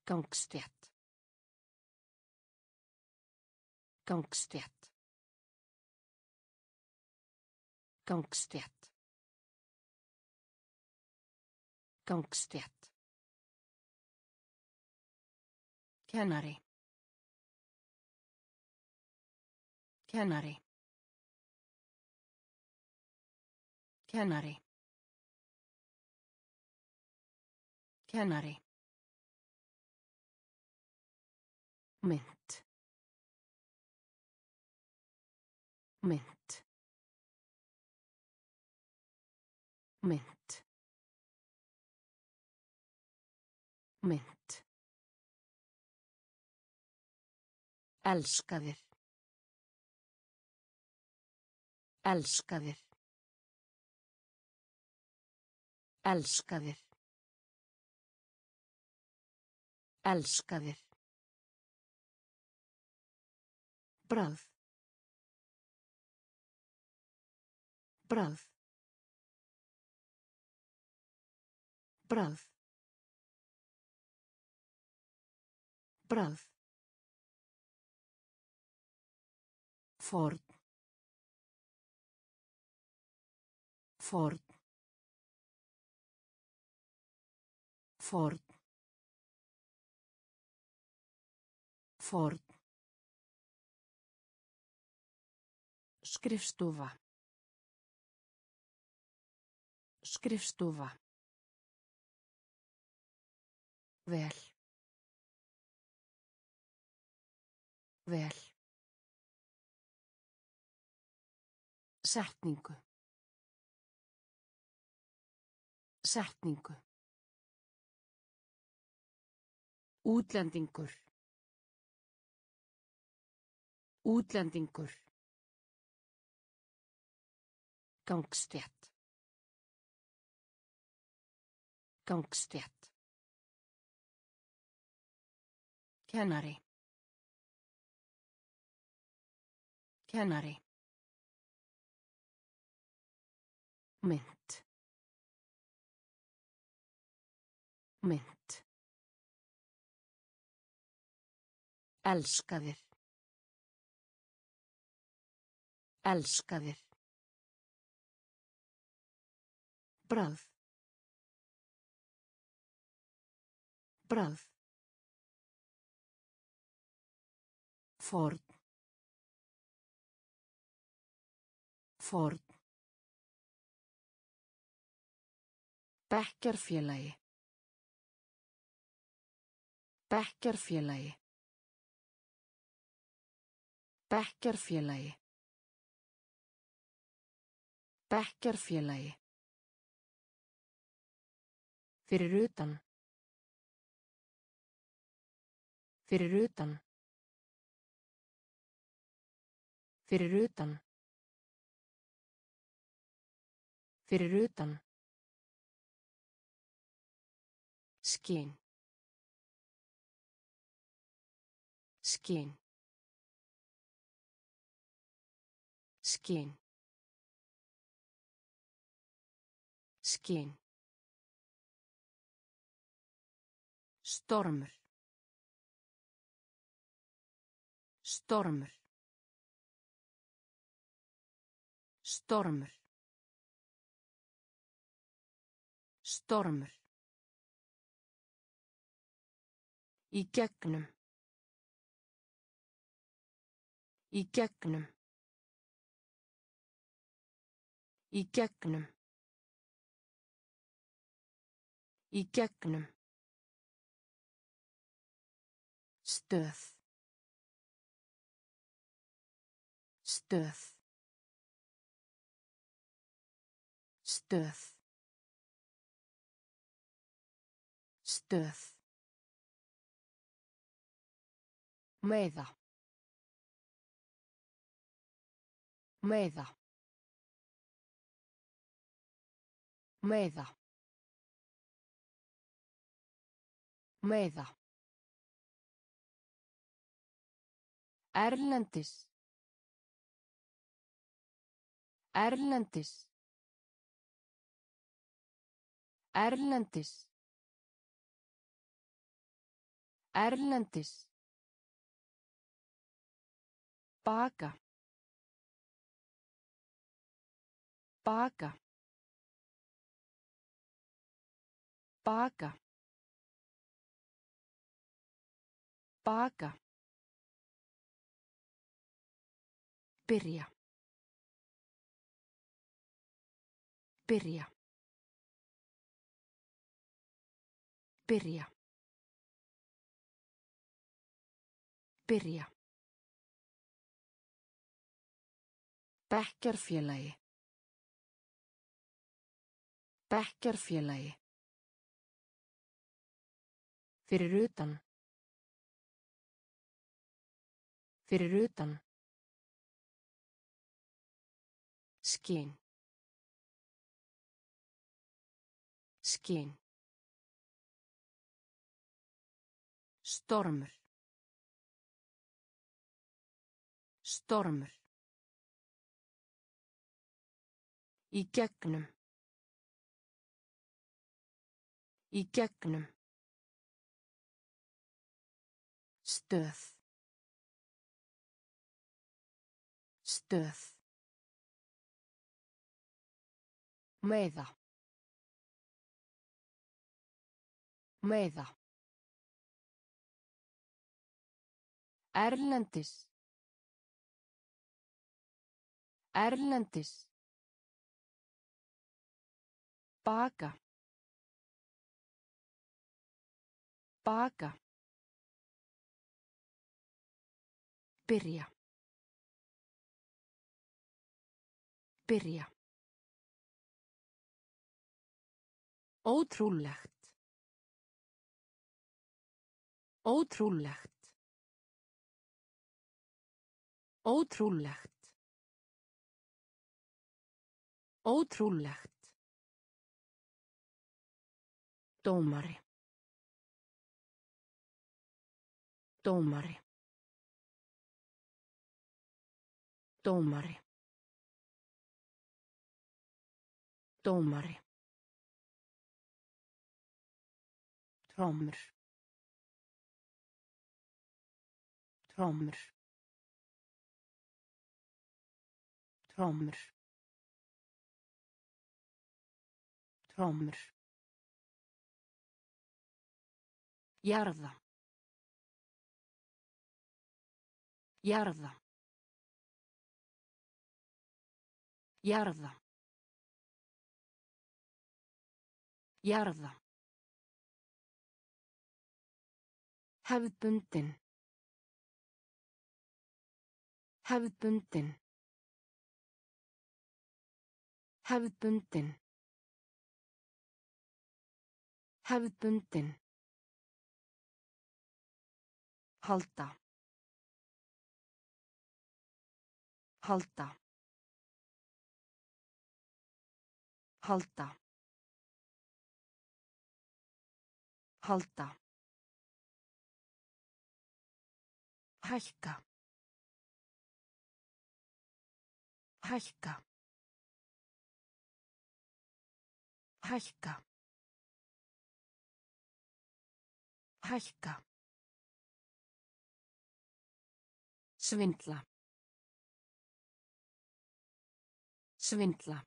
Gangstétt. Gangstétt. Gangstétt. Gangstétt. Kennari. Kennari. Kennari. Kennari. Mynt. Mynt. Mynt. Mynt. Elskaðir. Elskaðir. Elskaðir. Elskaðir. Bráð. Bráð. Bráð. Bráð. Ford. Ford. Ford. Ford. Skrifstofa. Skrifstofa. Vel. Vel. Setningu. Setningu. Útlendingur. Útlendingur. Gangstétt. Gangstétt. Kennari. Kennari. Mynt. Mynt. Elskaðir. Elskaðir. Bráð. Bráð. Ford. Ford. Bekkjarfélagi. Bekkjarfélagi. Bekkjarfélagi. Bekkjarfélagi. Fyrir utan. Fyrir utan. Fyrir utan. Fyrir utan. Skinn. Skinn. Skinn. Skinn. Stormur. Stormur. Stormur. Stormur. Í gegnum. Í gegnum. Í gegnum. Í gegnum. Stöð. Stöð. Stöð. Stöð. Meiða. Meiða. Meiða. Meiða. Erlendis. Erlendis. Erlendis. Erlendis. Baka. Baka. Baka. Baka. Byrja. Byrja. Byrja. Byrja. Bekkjarfélagi. Bekkjarfélagi. Fyrir utan. Fyrir utan. Skinn. Skinn. Stormur. Stormur. Í gegnum. Í gegnum. Stöð. Stöð. Meiða. Meiða. Erlendis. Erlendis. Baka. Baka. Byrja. Byrja. Ótrúlegt. Ótrúlegt. Ótrúlegt. Ótrúlegt. Dómari. Dómari. Dómari. Dómari. Trommur trommur trommur trommur jarða. Jarða. Jarða. Jarða. Hefðbundin. Hefðbundin. Hefðbundin. Hefðbundin. Halda. Halda. Halda. Halda. Hækka. Hækka. Hækka. Hækka. Svindla. Svindla.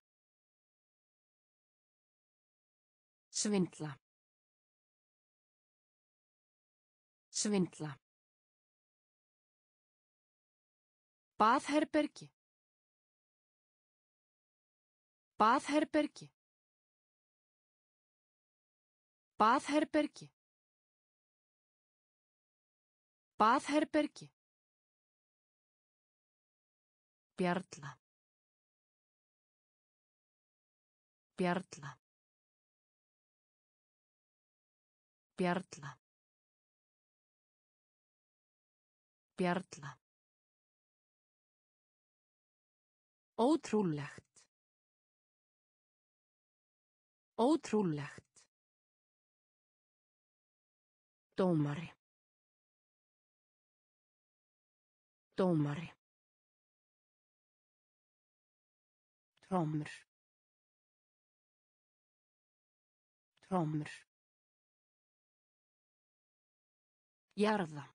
Svindla. Svindla. Baðherbergi. Baðherbergi. Baðherbergi. Baðherbergi. Bjarla. Bjarla. Bjarla. Bjarla. Ótrúlegt. Ótrúlegt. Dómari. Dómari. Trommur. Trommur. Jarða.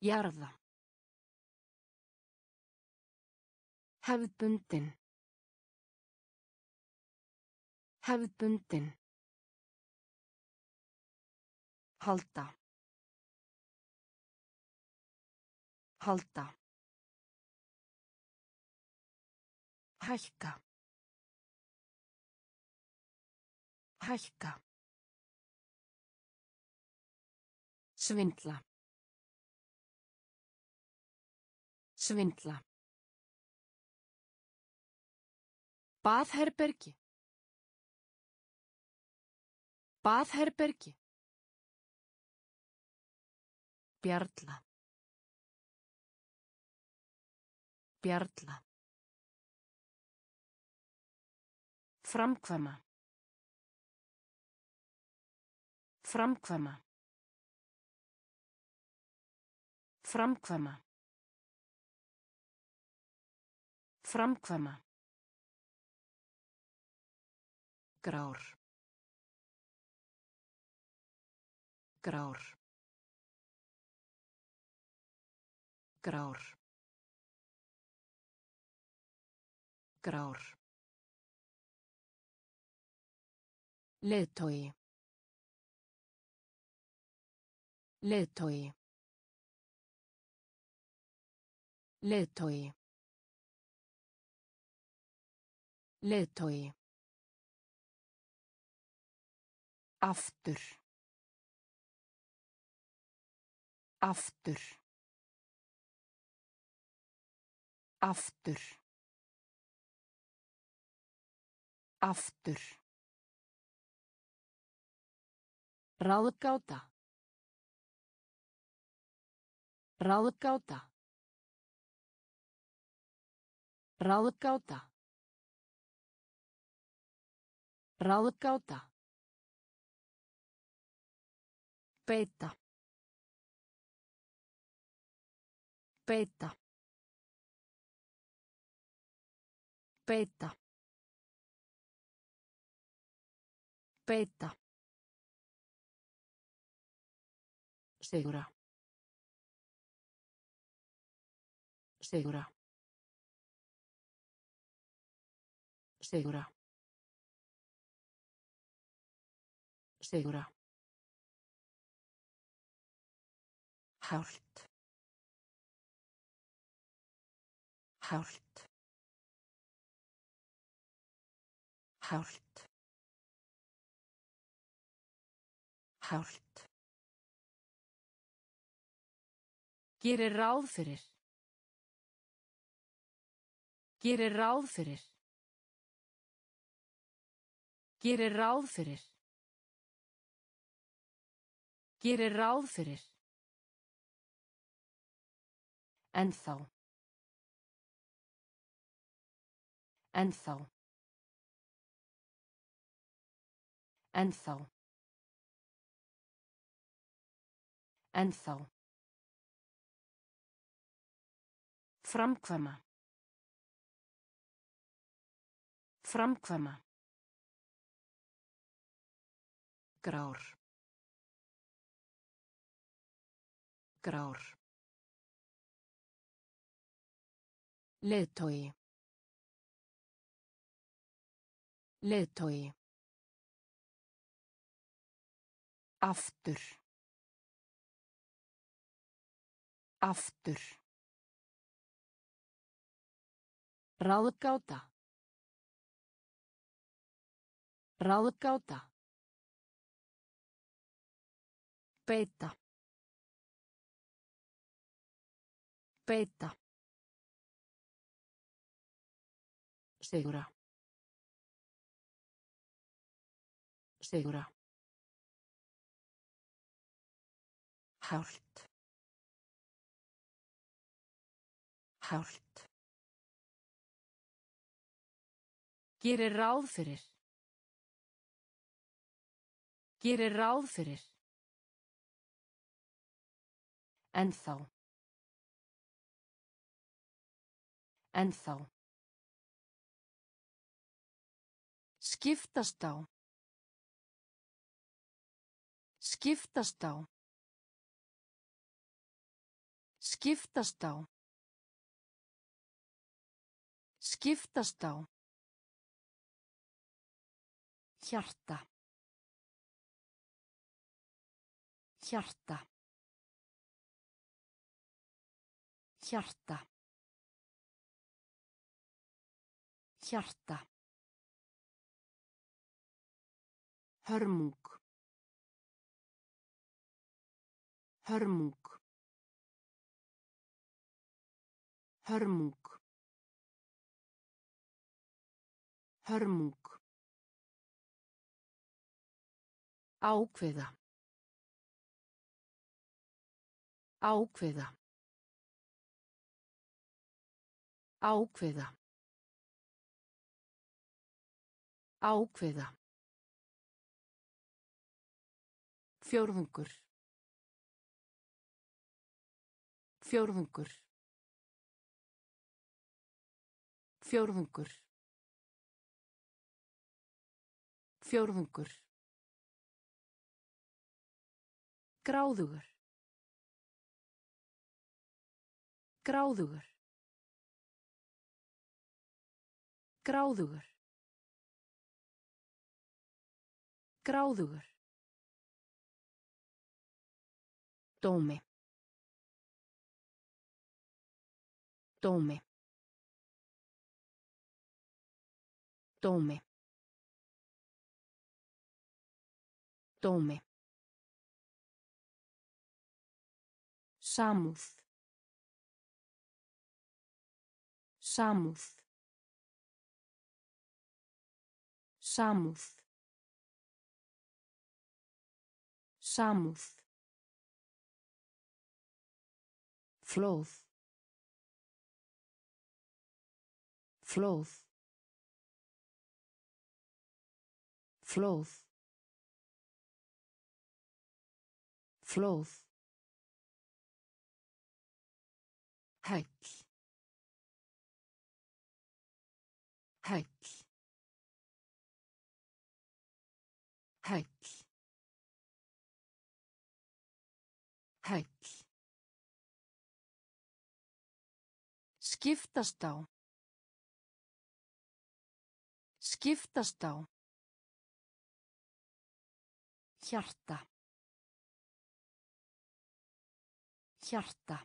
Jarða. Hefðbundin. Hefðbundin. Halda. Halda. Hækka. Hækka. Svindla. Svindla. Baðherbergi. Baðherbergi. Bjarla. Bjarla. Framkvæma. Framkvæma. Framkvæma. Framkvæma. Grár. Grár. Grár. Grár. Leiðtogi. Leiðtogi. Leiðtogi. Leiðtogi. Aftur. Aftur. Aftur. Aftur. Ráðgáta. Ráðgáta. Ráðgáta. Ráðgáta. Beita. Beita. Beita. Beita. Segura. Segura. Segura. Segura. Hált. Hált. Hált. Hált. Gerir ráð fyrir. Gerir ráð fyrir. Gerir ráð fyrir. Gerir ráð fyrir. En þá. En þá. En þá. En þá. Framkvæma. Framkvæma. Grár. Grár. Leiðtogi. Leiðtogi. Aftur. Aftur. Ráðgáta. Ráðgáta. Beita. Beita. Segura. Segura. Hált. Hált. Gerir ráð fyrir. Gerir ráð fyrir. En þá. En þá. Skiptast á. Skiptast á. Skiptast á. Skiptast á. Hjarta. Hjarta. Hjarta. Hjarta. Hörmung. Hörmung. Hörmung. Hörmung. Ákveða. Ákveða. Ákveða. Ákveða. Fjórðungur. Fjórðungur. Fjórðungur. Fjórðungur. Gráðugur. Gráðugur. Gráðugur. Gráðugur. Dómi. Dómi. Dómi. Dómi. Samúð. Samúð. Samúð. Samúð. Flóð. Flóð. Flóð. Flóð. Hæll. Skiptast á. Skiptast á. Hjarta. Hjarta.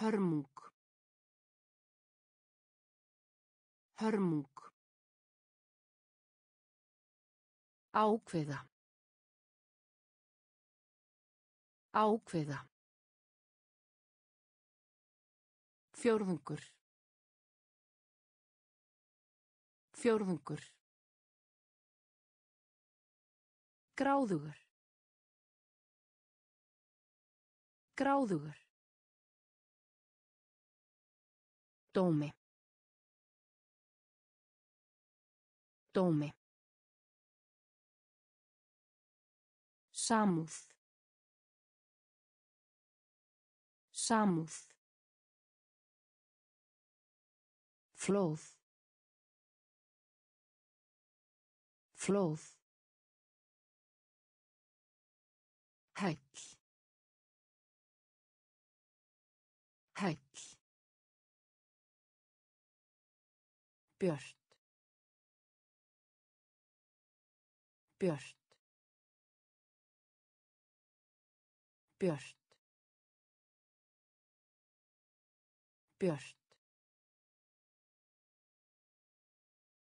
Hörmung. Hörmung. Ákveða. Ákveða. Fjórðungur. Fjórðungur. Gráðugur. Gráðugur. Dómi. Dómi. Samúð. Samúð. Flóð. Flóð. Hæll. Hæll. Björt. Björt. Björt. Björt.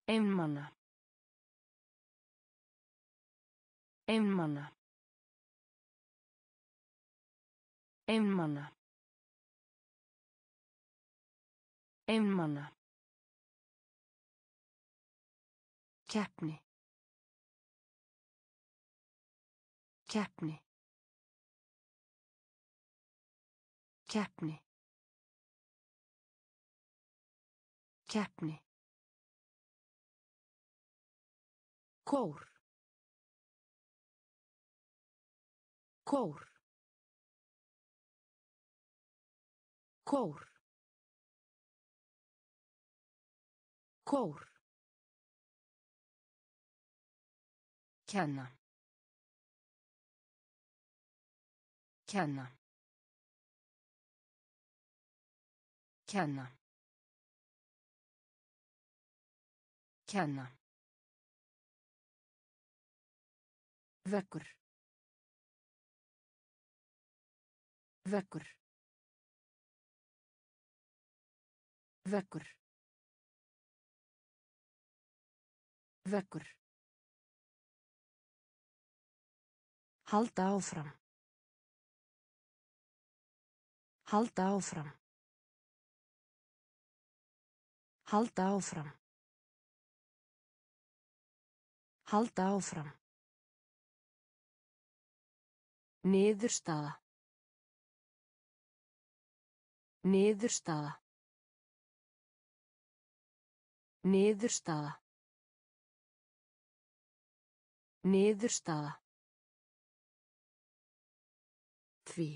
Einmana. Einmana. Einmana. Einmana. Keppni. Keppni. Keppni. Keppni. Kór. Kór. Kór. Kór. Kenna. Kenna. Kenna. Kenna. Vekkur. Vekkur. Vekkur. Vekkur. Halda áfram. Halda áfram. Halda áfram. Halda áfram. Niðurstaða. Niðurstaða. Niðurstaða. Niðurstaða. Því.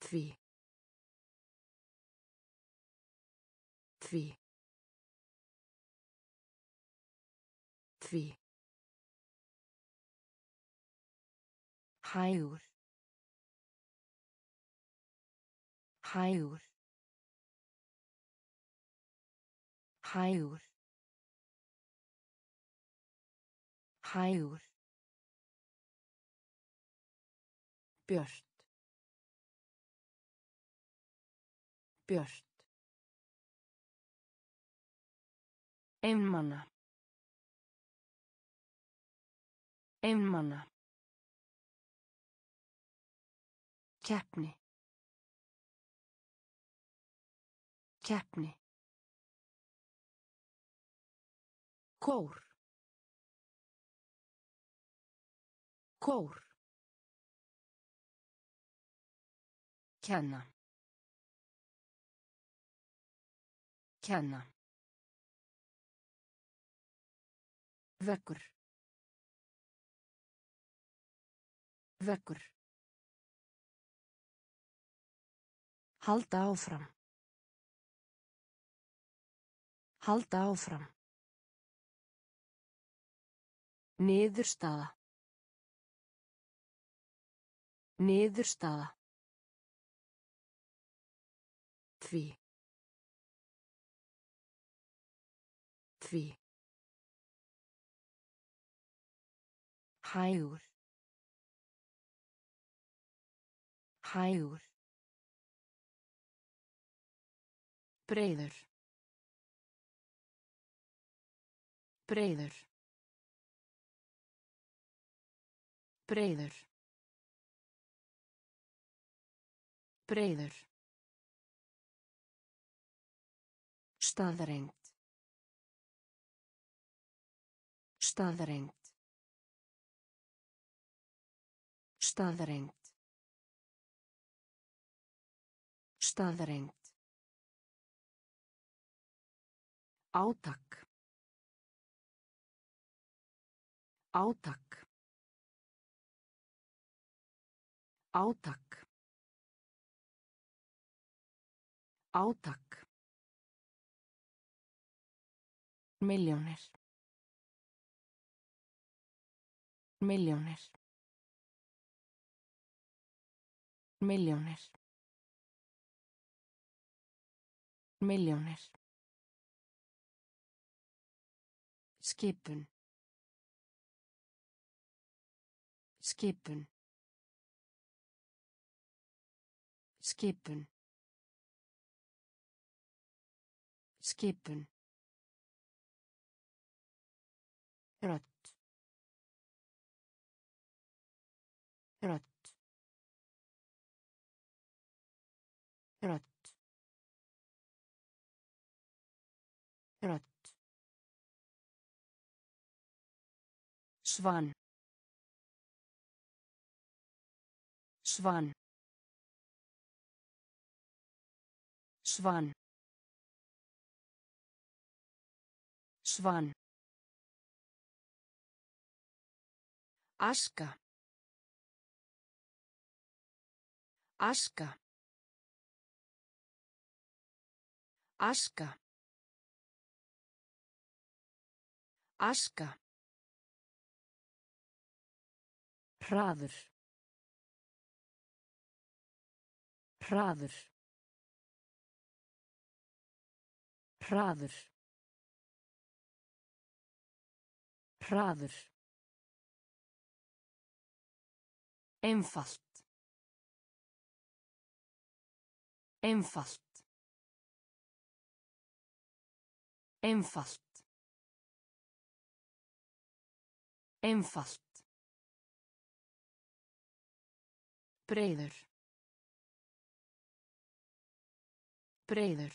Því. Því. Því. Hægur. Hægur. Hægur. Hægur. Björt. Björt. Einmana. Einmana. Keppni. Keppni. Kór. Kór. Kenna. Kenna. Vekkur. Vekkur. Halda áfram. Halda áfram. Niðurstaða. Niðurstaða. Því. Því. Hægur. Hægur. Breiður. Breiður. Breiður. Breiður. Staðrengt. Staðrengt. Staðrengt. Staðrengt. Átak. Átak. Átak. Átak. Milljónir. Milljónir. Milljónir. Milljónir. Skipun. Skipun. Skipun. Skipun. Rött. Rött. Rött. Rött. Svan. Svan. Svan. Svan. Aska. Aska. Aska. Aska. Hraður. Hraður. Hraður. Hraður. Einfalt. Einfalt. Einfalt. Einfalt. Breiður. Breiður.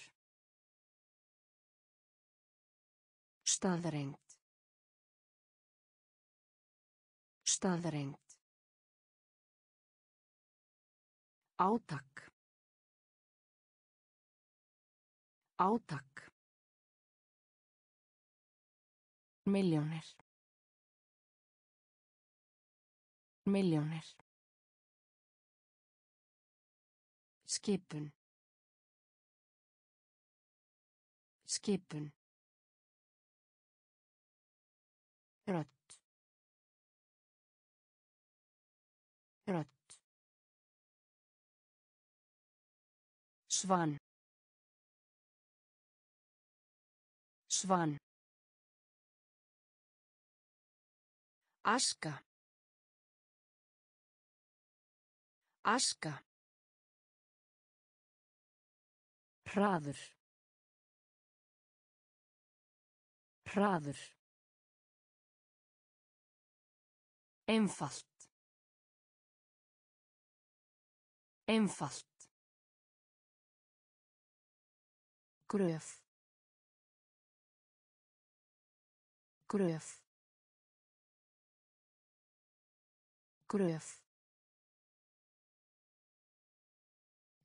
Staðrengt. Staðrengt. Átak. Átak. Milljónir. Milljónir. Skipun. Skipun. Rött. Rött. Svan. Svan. Aska. Aska. Hraður. Hraður. Einfalt. Einfalt. gröf gröf gröf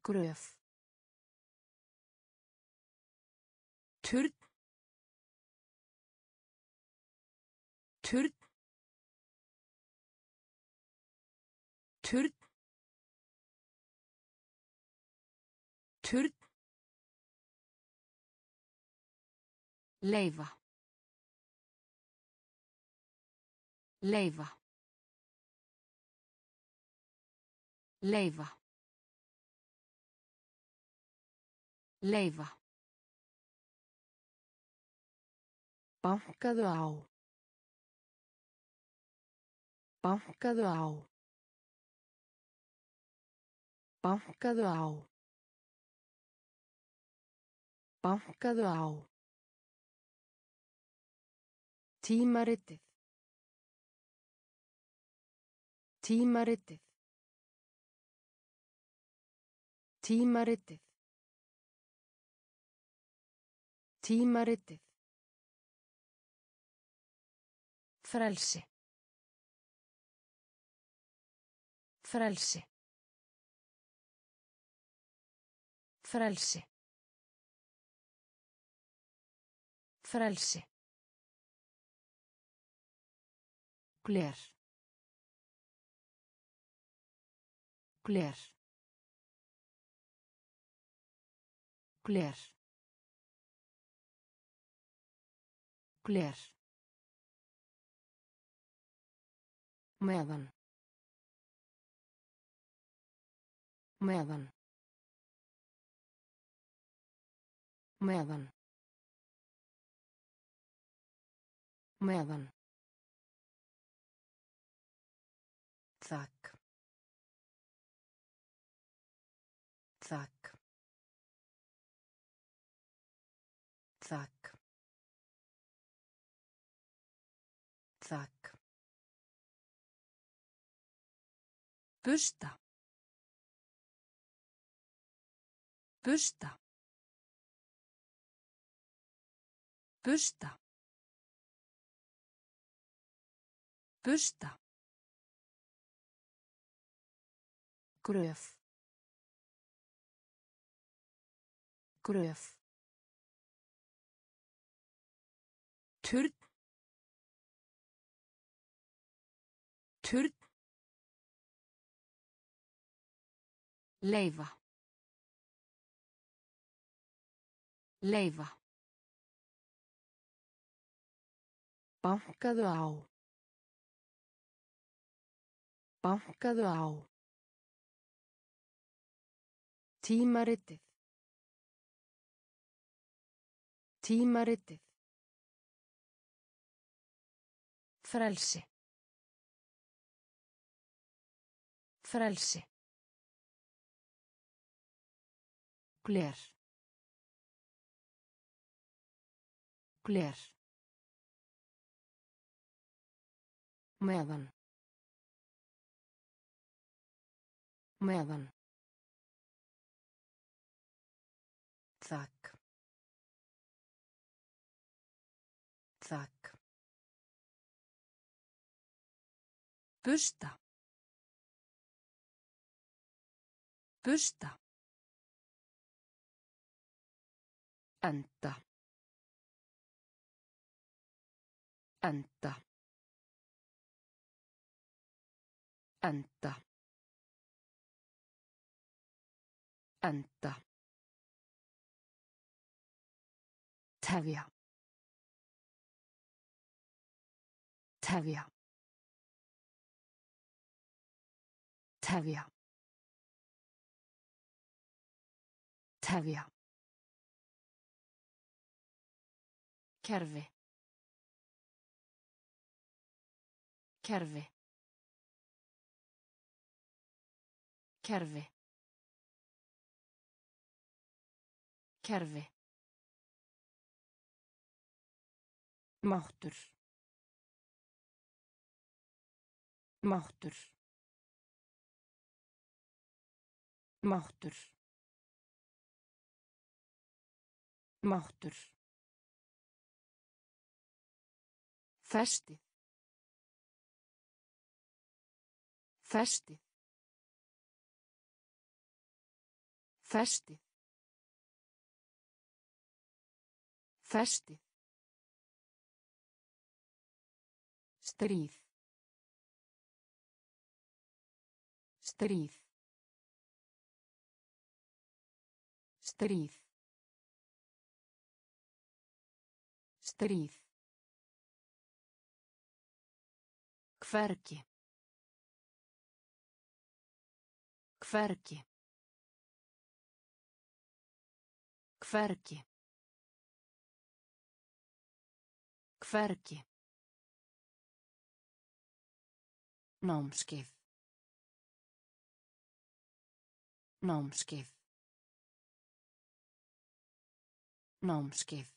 gröf turn turn turn turn Leifa. Leifa. Leifa. Leifa. Bankaðu á. Bankaðu á. Bankaðu á. Bankaðu á. Tímaritið. Tímaritið. Tímaritið. Tímaritið. Frelsi. Frelsi. Frelsi. Frelsi. Gler. Gler. Gler. Gler. Meðan. Meðan. Meðan. Meðan. Busta. Busta. Busta. Busta. Gröf. Gröf. Turn. Turn. Leifa. Leifa. Bankaðu á. Bankaðu á. Tímaritið. Tímaritið. Frelsi. Frelsi. Gler. Gler. Meðan. Meðan. Þakk. Þakk. Busta. Busta. Enda. Enda. Enda. Enda. Tefja. Tefja. Tefja. Tefja. Kerfi. Kerfi. Kerfi. Kerfi. Máttur. Máttur. Máttur. Máttur. Festi. Festi. Festi. Festi. Stríð. Stríð. Stríð. Stríð. Hvergi. Hvergi. Hvergi. Hvergi. Námskeið. Námskeið. Námskeið.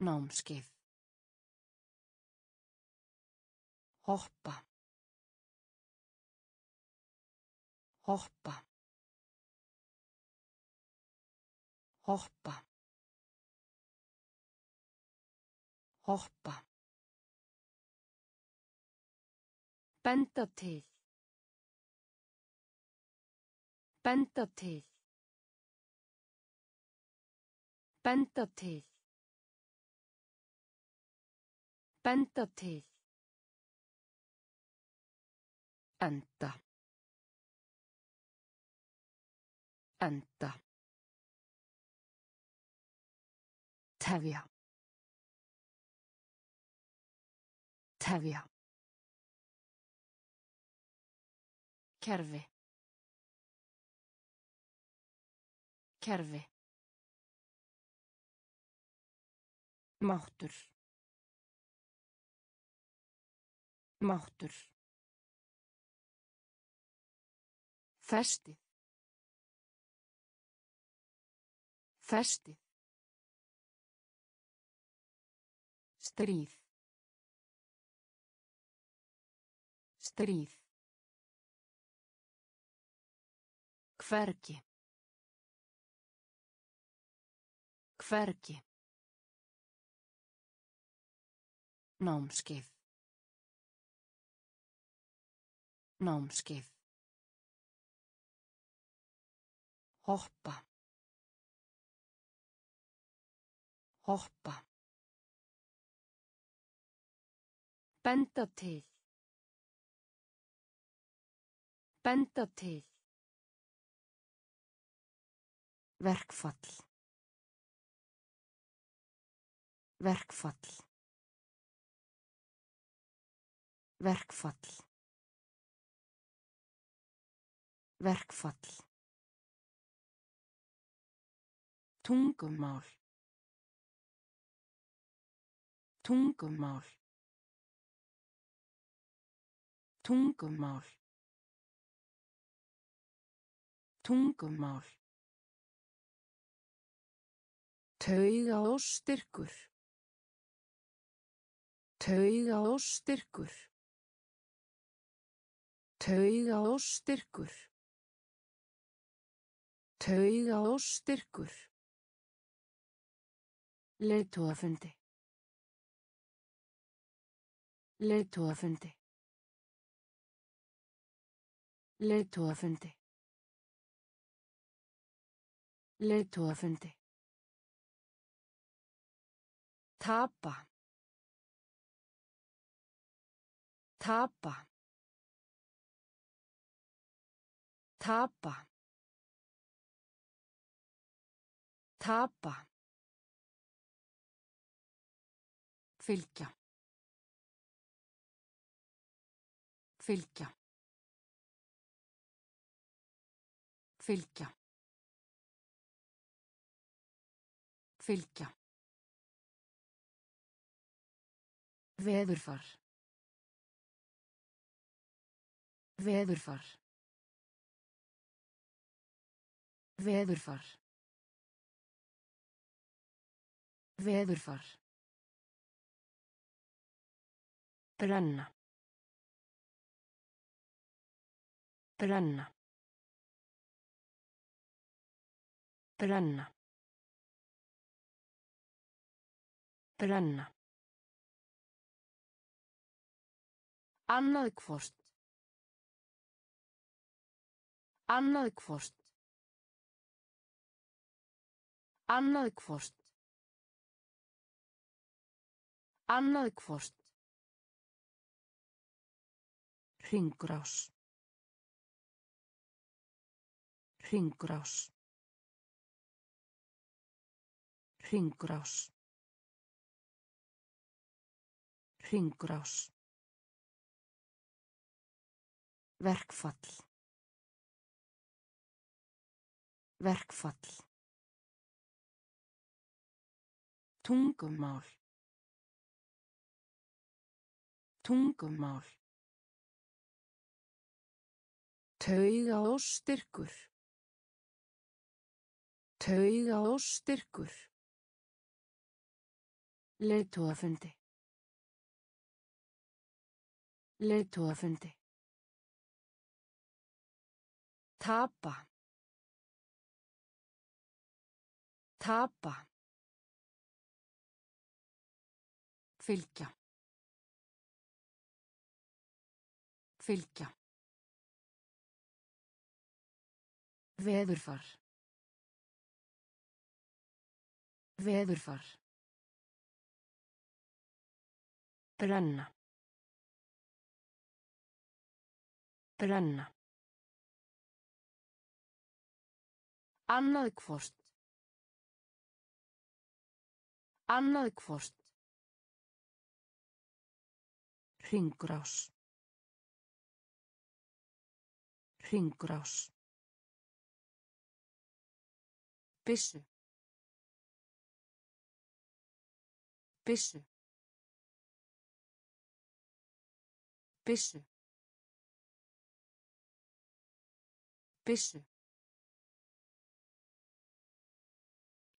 Námskeið. Hoppa. Hoppa. Hoppa. Hoppa. Benda til. Benda til. Benda til. Benda til. Enda. Enda. Tefja. Tefja. Kerfi. Kerfi. Máttur. Máttur. Festi. Festi. Stríð. Stríð. Hvergi. Hvergi. Námskeið. Námskeið. Hoppa. Hoppa. Benda til. Benda til. Verkfall. Verkfall. Verkfall. Verkfall. Tungumál. Tungumál. Tungumál. Tungumál. Tauga og styrkur. Tauga og styrkur. Tauga og styrkur. Tauga og styrkur. Leiðtógafundi. Leiðtógafundi. Leiðtógafundi. Leiðtógafundi. Tapa. Tapa. Tapa. Tapa. Fylgja. Fylgja. Fylgja. Fylgja. Veðurfar. Veðurfar. Veðurfar. Veðurfar. Brenna. Brenna. Brenna. Brenna. Annað hvort. Annað hvort. Annað hvort. Annað hvort. Hringrás. Hringrás. Hringrás. Hringrás. Verkfall. Verkfall. Tungumál. Tungumál. Tauga og styrkur. Tauga og styrkur. Leiðtóafundi. Leiðtóafundi. Tapa. Tapa. Fylgja. Fylgja. Veðurfar. Veðurfar. Brenna. Brenna. Annað hvort. Annað hvort. Hringrás. Hringrás. Byssu. Byssu. Byssu. Byssu.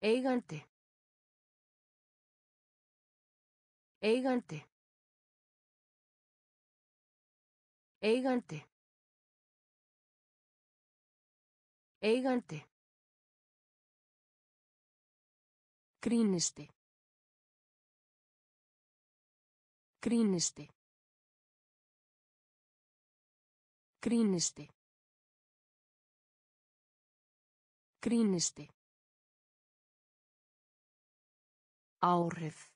Eigandi. Eigandi. Eigandi. Eigandi. Grínisti. Grínisti. Grínisti. Grínisti. Áhrif.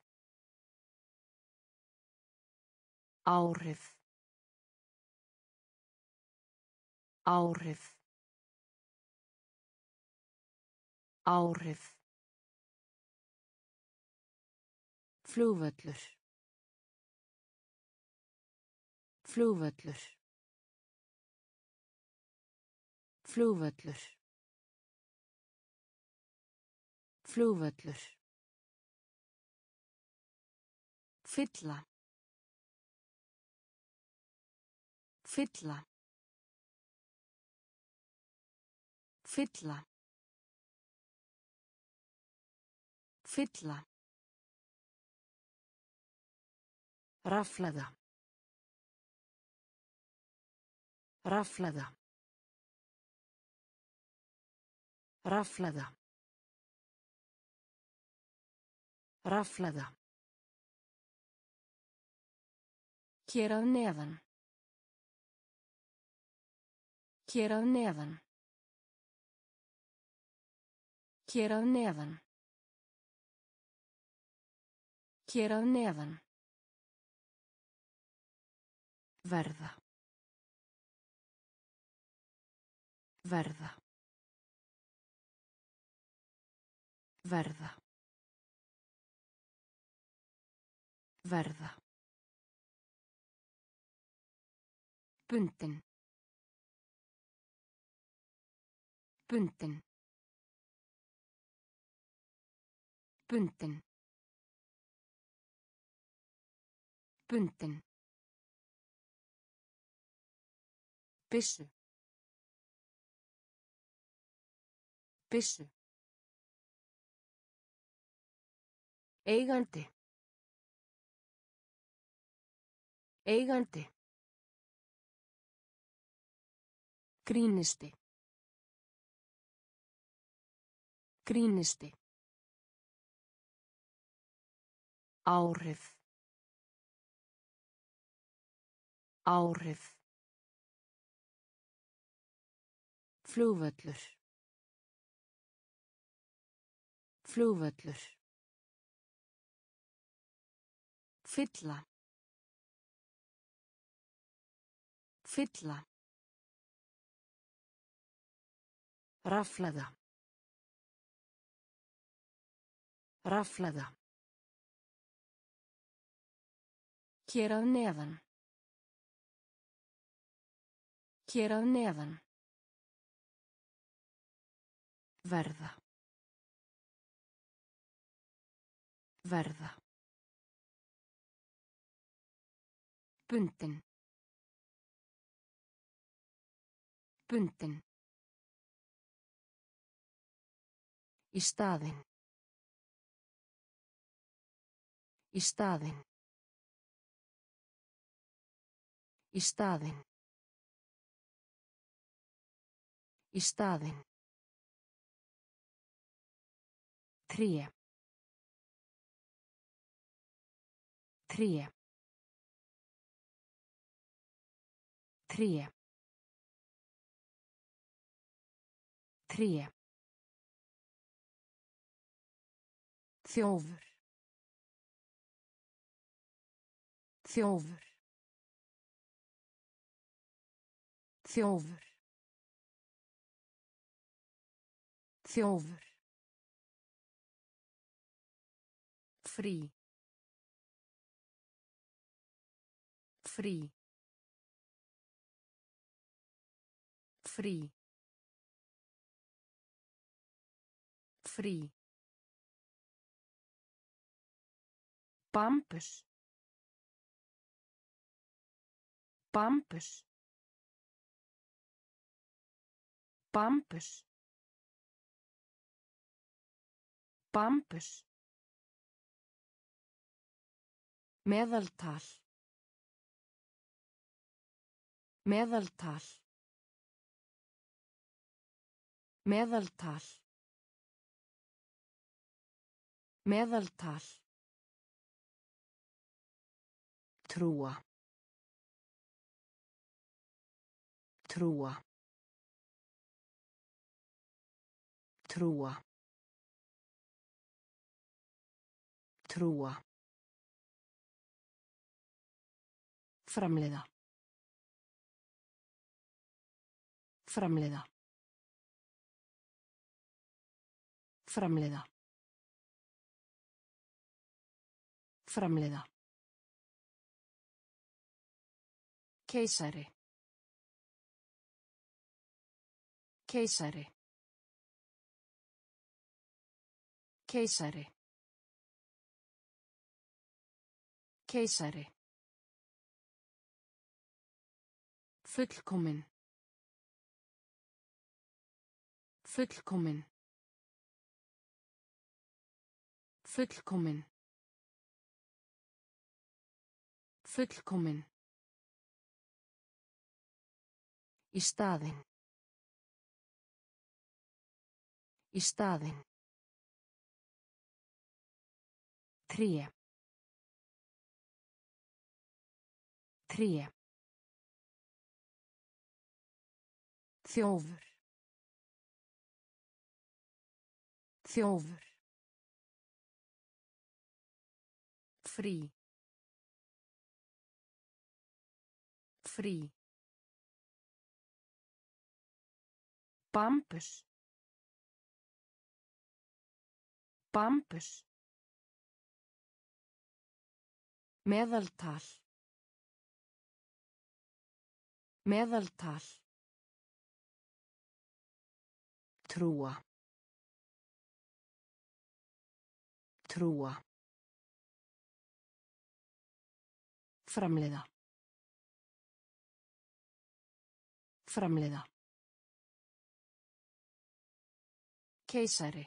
Áhrif. Áhrif. Áhrif. Flugvöllur. Flugvöllur. Flugvöllur. Flugvöllur. Fylla. Fylla. Fylla. Fylla. Raflaða. Raflaða. Raflaða. Raflaða. Hér að neðan. Hér að neðan. Hér að neðan. Hér að neðan. Verða. Verða. Verða. Verða. Bundin. Bundin. Bundin. Bundin. Byssu. Byssu. Eigandi. Eigandi. Grínisti. Grínisti. Áhrif. Áhrif. Flugvöllur. Flugvöllur. Fylla. Fylla. Raflaða. Raflaða. Hér að neðan. Hér að neðan. Verða. Verða. Bundin. Bundin. Í staðinn. Í staðinn. Í staðinn. Í staðinn. Tré. Tré. Tré. Tré. Þjófur. Þjófur. Þjófur. Þjófur. Frí. Frí. Frí. Frí. Bambus. Bambus. Bambus. Bambus. Meðaltal. Meðaltal. Meðaltal. Meðaltal. Trúa. Trúa. Trúa. Trúa. Framleiða. Framleiða. Framleiða. Framleiða. Keisari. Keisari. Keisari. Keisari. Fullkomin. Fullkomin. Fullkomin. Fullkomin. Í staðinn. Í staðinn. Tré. Tré. Þjófur. Þjófur. Frí. Frí. Bambus. Bambus. Meðaltal. Meðaltal. Trúa. Trúa. Framleiða. Framleiða. Keisari.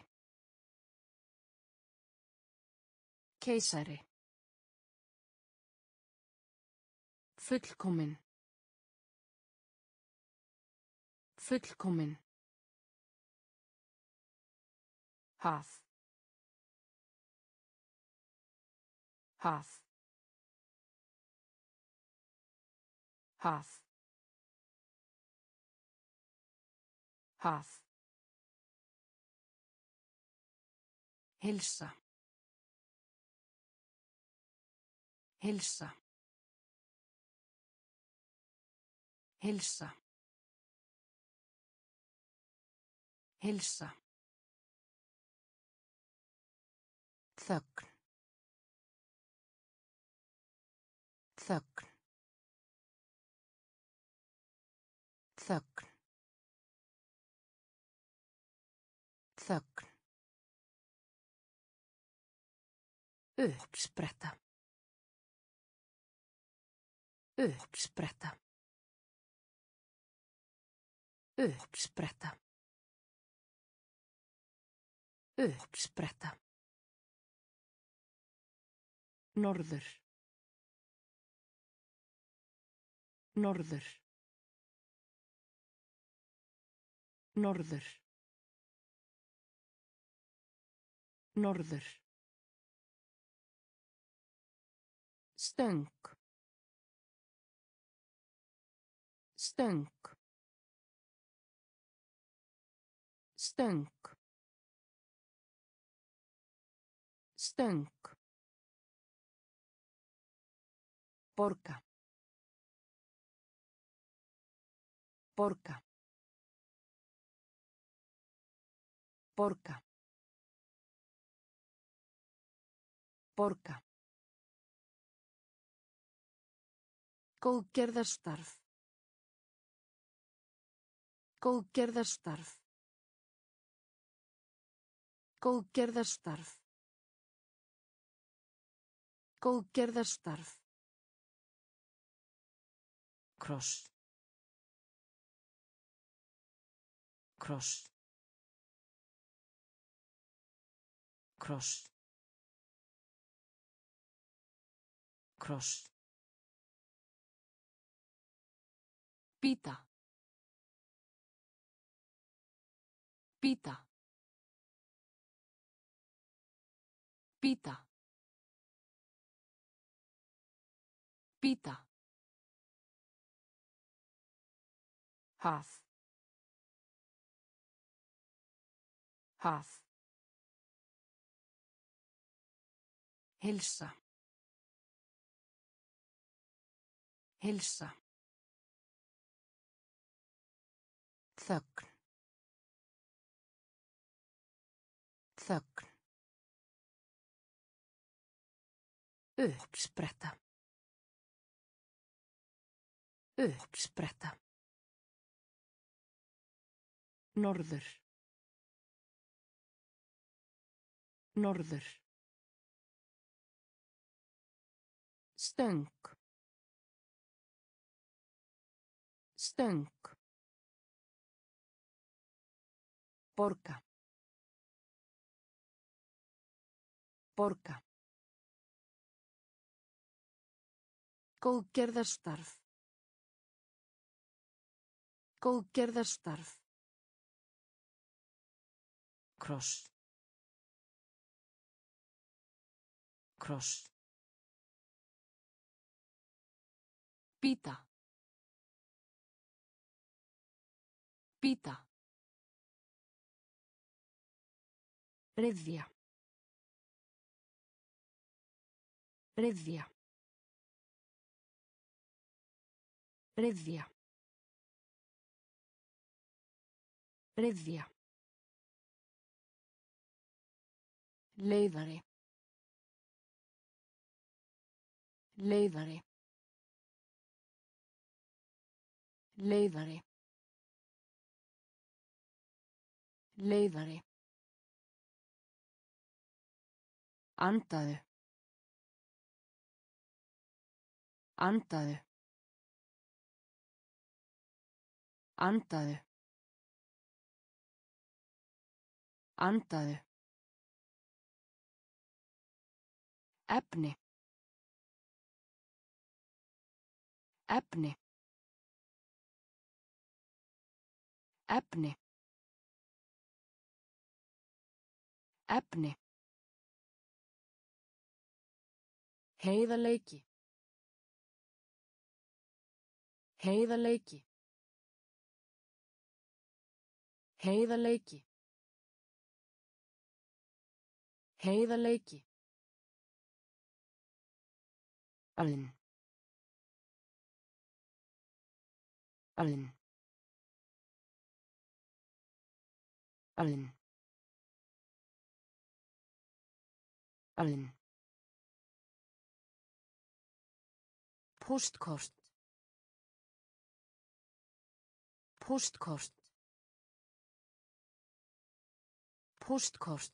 Keisari. Fullkomin. Fullkomin. Haf. Haf. Haf. Haf. Hilsa. Hilsa. Hilsa. Hilsa. Þögn. Þögn. Þögn. Þögn. Uppspretta. Uppspretta. Uppspretta. Uppspretta. Norður. Norður. Norður. Norður. Stöng. Stöng. Stöng. Stöng. Borga. Borga. Borga. Borga. Góðgerðarstarf. Góðgerðarstarf. Góðgerðarstarf. Góðgerðarstarf. Kross. Kross. Kross. Kross. Pita. Pita. Pita. Pita. Haf. Haf. Hilsa. Hilsa. Þögn. Þögn. Uppspretta. Uppspretta. Norður. Norður. Stöng. Stöng. Borga. Borga. Góðgerðarstarf. Góðgerðarstarf. Kross. Kross. Pita. Pita. Ryðja. Ryðja. Ryðja. Ryðja. Leiðari. Leiðari. Leiðari. Leiðari. Andaðu. Andaðu. Andaðu. Andaðu. Efni. Efni. Efni. Efni. Heiðarleiki. Heiðarleiki. Heiðarleiki. Heiðarleiki. Alinn. Alinn. Alinn. Alinn. Póstkort. Póstkort. Póstkort.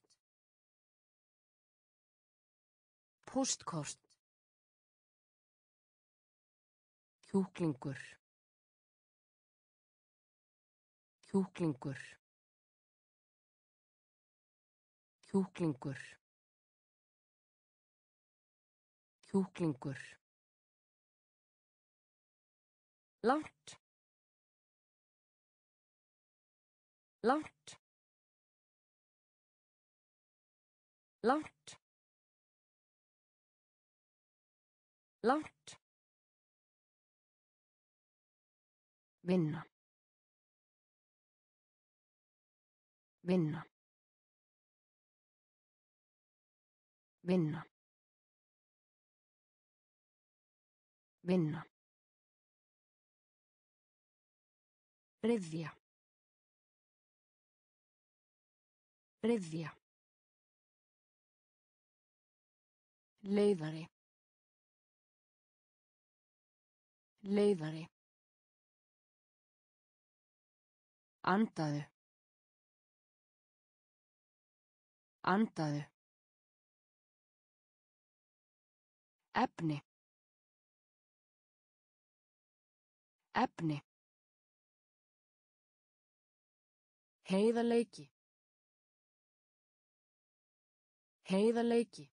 Póstkort. Kjúklingur. Kjúklingur. Kjúklingur. Kjúklingur. Langt. Langt. Langt. Langt. Vinna. Vinna. Vinna. Vinna. Ryðja. Ryðja. Leiðari. Leiðari. Andaðu. Andaðu. Efni. Efni. Heiðarleiki. Heiðarleiki.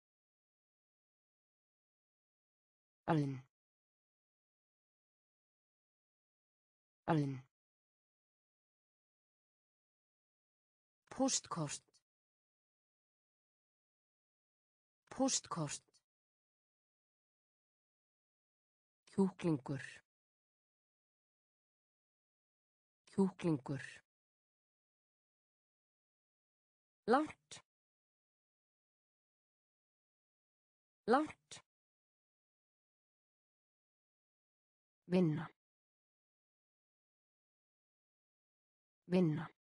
Alinn. Alinn. Póstkort. Póstkort. Kjúklingur. Kjúklingur. Langt. Langt. Vinna. Vinna.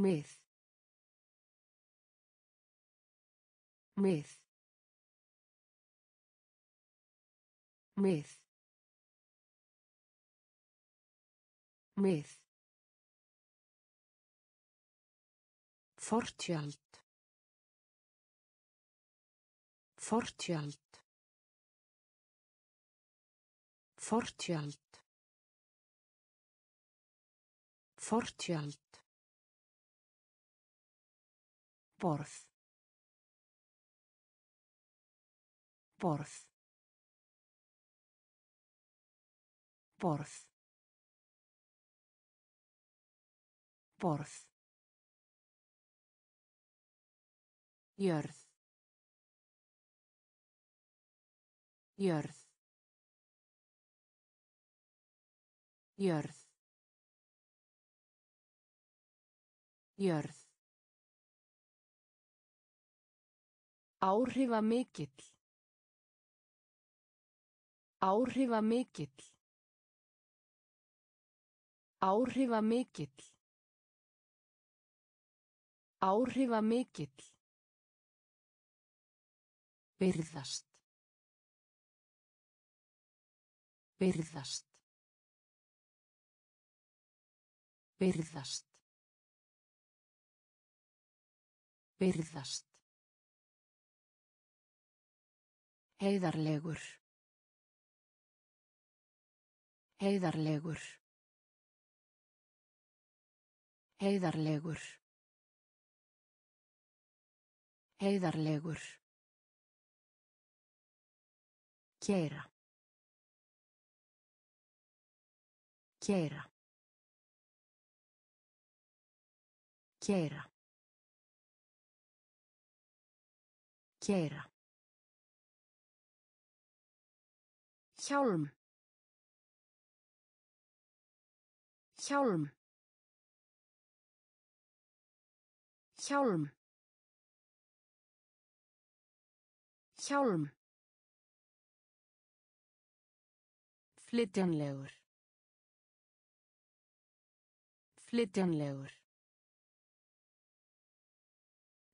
Mið. Mið. Mið. Mið. Fortjöld. Fortjöld. Fortjöld. Fortjöld. Borð. Borð. Borð. Borð. Jörð. Jörð. Jörð. Jörð. Áhrifamikill. Áhrifamikill. Áhrifamikill. Áhrifamikill. Virðast. Virðast. Virðast. Virðast. Heiðarlegur. Heiðarlegur. Heiðarlegur. Heiðarlegur. Kera. Kera. Kera. Kera. Hjálm. Hjálm. Hjálm. Hjálm. Flytjanlegur. Flytjanlegur.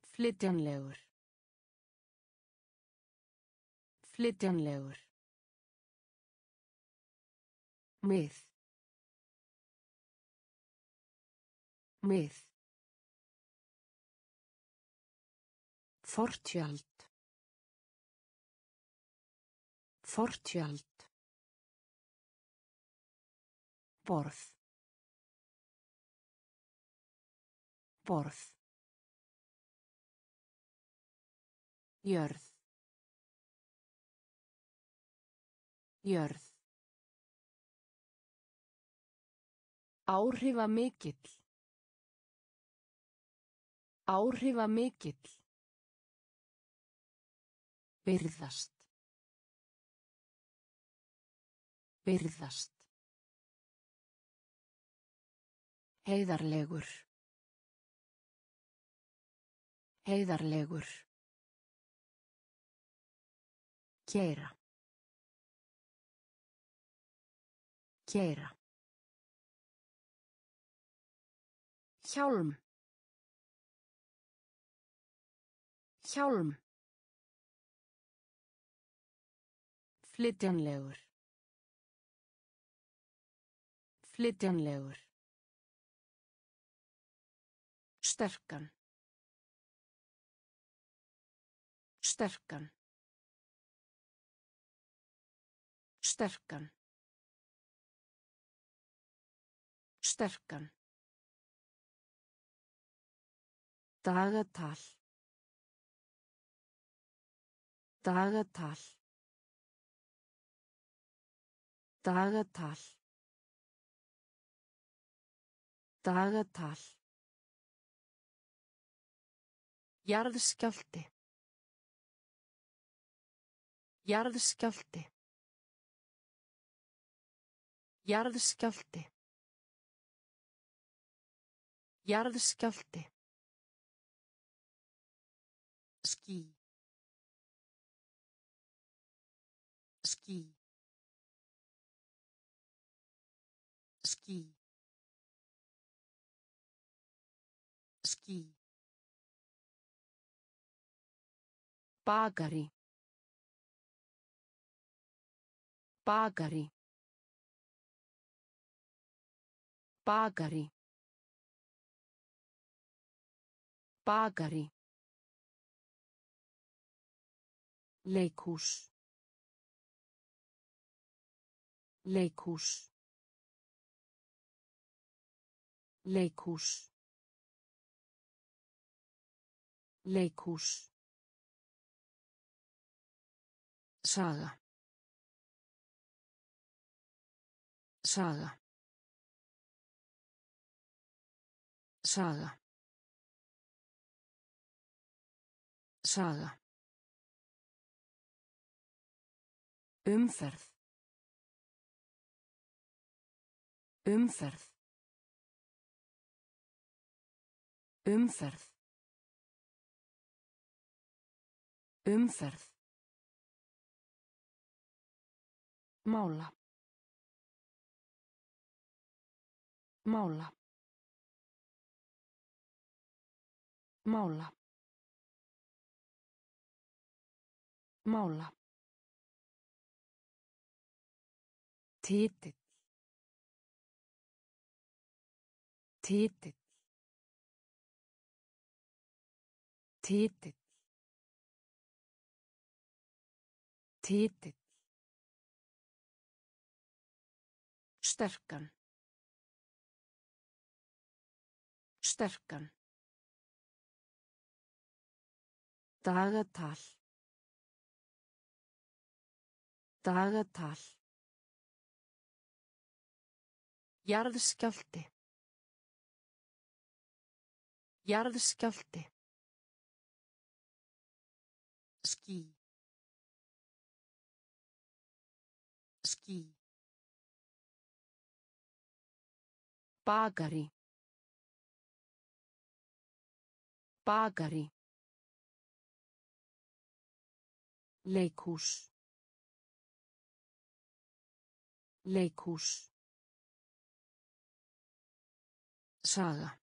Flytjanlegur. Flytjanlegur. Mið. Mið. Fortjöld. Fortjöld. Borð. Borð. Jörð. Jörð. Áhrifa mikill. Áhrifa mikill. Byrðast. Byrðast. Heiðarlegur. Heiðarlegur. Kera. Kera. Hjálm. Hjálm. Flytjanlegur. Flytjanlegur. Sterkan. Sterkan. Sterkan. Sterkan. Dagatal. Dagatal. Dagatal. Dagatal. Jarðskjálti. Jarðskjálti. Jarðskjálti. Jarðskjálti. Ský. Ský. Ský. Ský. Bakari. Bakari. Bakari. Bakari. Leikhús. Leikhús. Leikhús. Leikhús. Saga. Saga. Saga. Saga. Umferð. Umferð. Umferð. Umferð. Mála. Mála. Mála. Mála. Titill. Titill. Titill. Titill. Sterkan. Sterkan. Dagatal. Dagatal. Jarðskjálti. Jarðskjálti. Ský. Ský. Bakari. Bakari. Leikhús. Leikhús. Saga.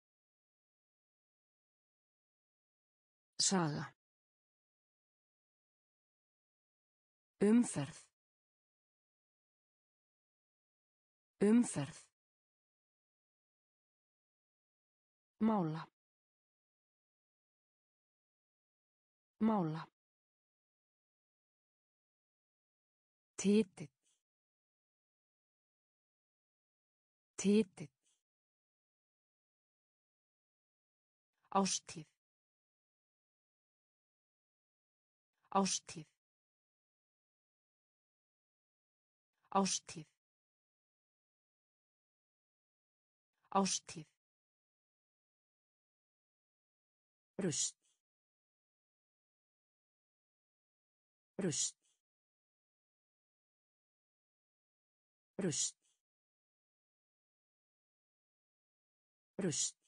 Saga. Umferð. Umferð. Mála. Mála. Titill. Titill. Ástíð. Ástíð. Ástíð. Ástíð. Rust. Rust. Rust. Rust.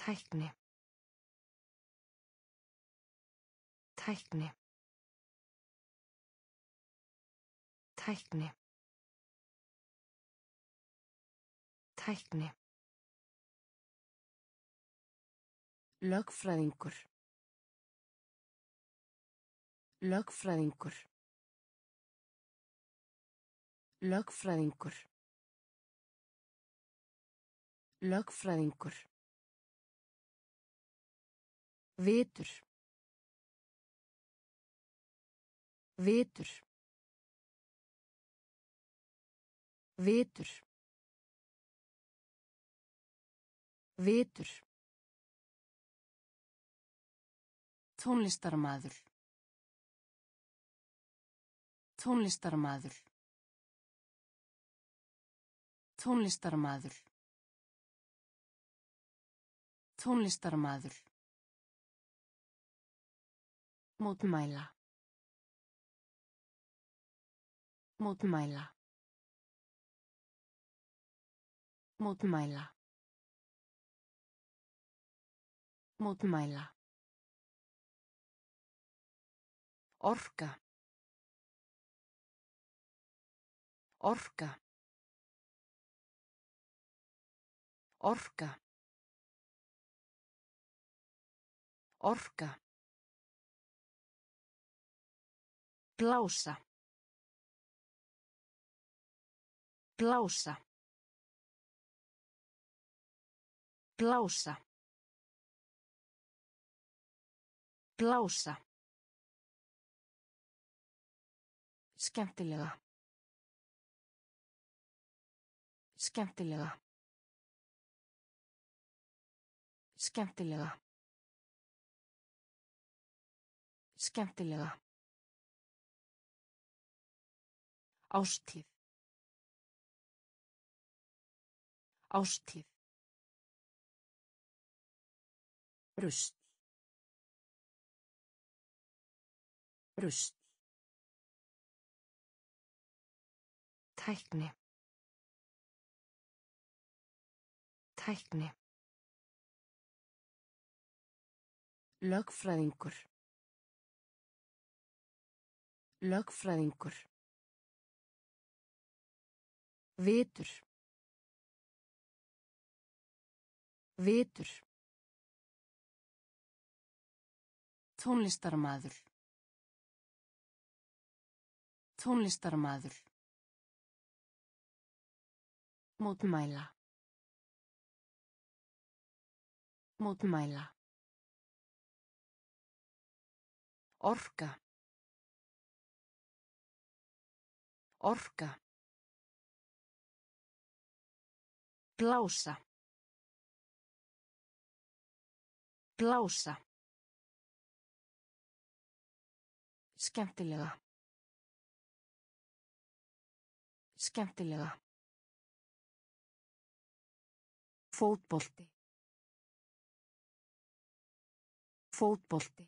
Tækni. Tækni. Tækni. Tækni. Lögfræðingur. Lögfræðingur. Lögfræðingur. Lögfræðingur. Vitur. Vitur. Vitur. Vitur. Tónlistarmaður. Tónlistarmaður. Tónlistarmaður. Tónlistarmaður. Mótmæla. Mótmæla. Mótmæla. Mótmæla. Orka. Orka. Orka. Orka. Blása. Blása. Blása. Blása. Skemmtilega. Skemmtilega. Skemmtilega. Skemmtilega. Ástíð. Ástíð. Rust. Rust. Tækni. Tækni. Lögfræðingur. Lögfræðingur. Vitur. Vitur. Tónlistarmaður. Tónlistarmaður. Mótmæla. Mótmæla. Orka. Orka. Blása. Blása. Skemmtilega. Skemmtilega. Fótbolti. Fótbolti.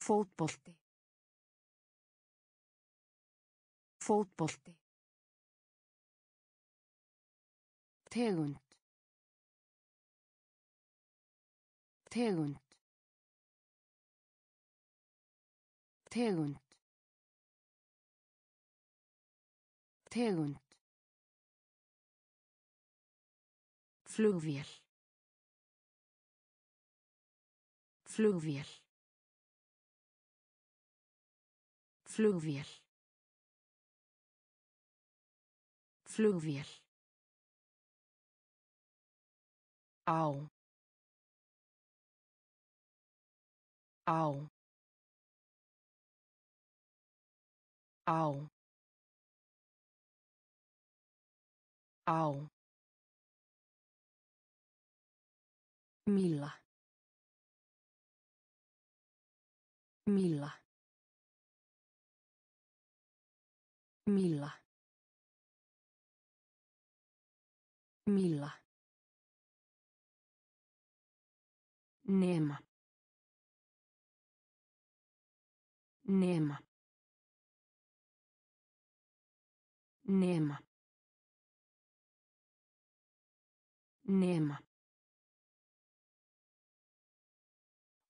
Fótbolti. Fótbolti. Tegund. Tegund. Tegund. Tegund. Flugvél. Flugvél. Flugvél. Flugvél. Á. Á. Á. Á. Míla. Míla. Míla. Míla. Nema. Nema. Nema. Nema.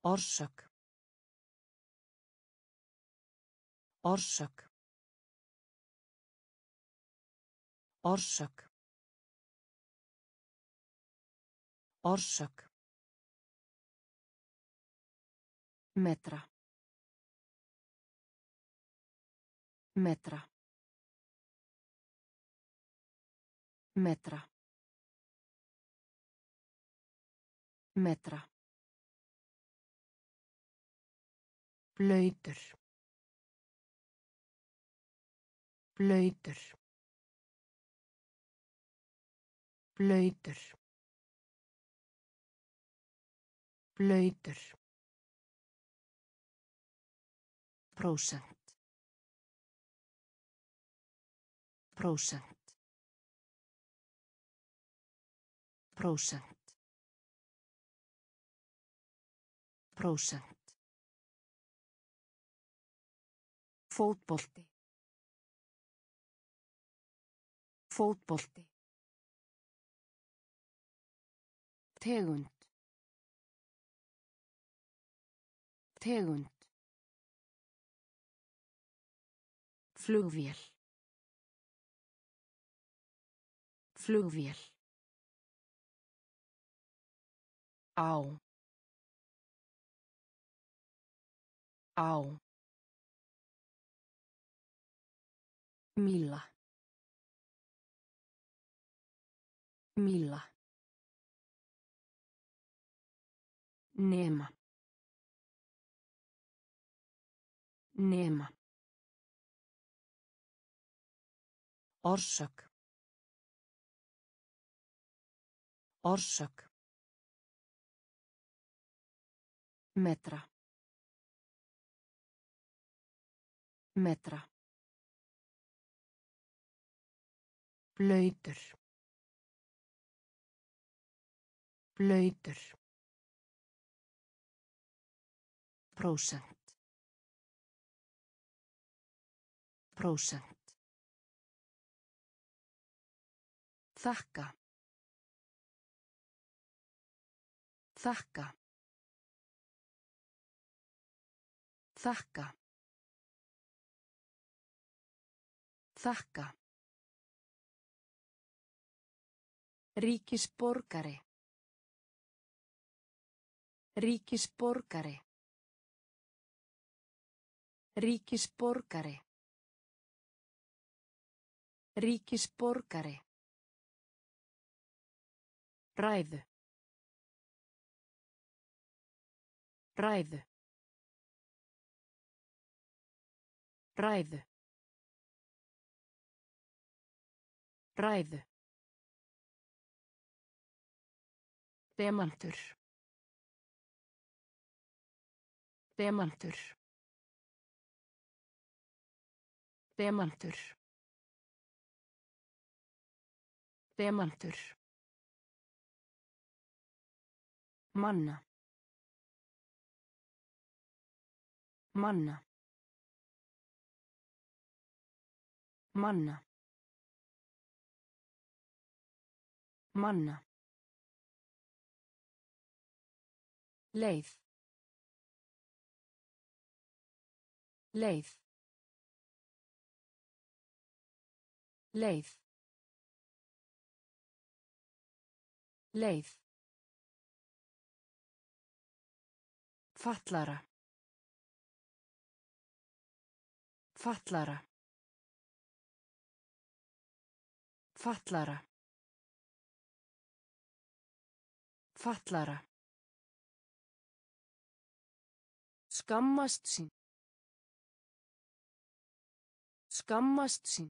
Orsök. Orsök. Orsök. Orsök. Metra. Metra. Metra. Metra. Blöytur. Blöytur. Blöytur. Blöytur. Prósent. Prósent. Prósent. Prósent. Fótbolti. Fótbolti. Tegund. Tegund. Flugvél. Flugvél. Á. Á. Míla. Míla. Nema. Nema. Orsök. Orsök. Metra. Metra. Blöytur. Blöytur. Prósent. Prósent. Þakka. Þakka. Þakka. Þakka. Ríkisborgari. Ríkisborgari. Ríkisborgari. Ríkisborgari. Ræðu. Ræðu. Ræðu. Ræðu. Demantur. Demantur. Demantur. Demantur. Manna. Manna. Manna. Manna. leið leið leið leið Fallara. Fallara. Fallara. Fallara. Skammast sín. Skammast sín.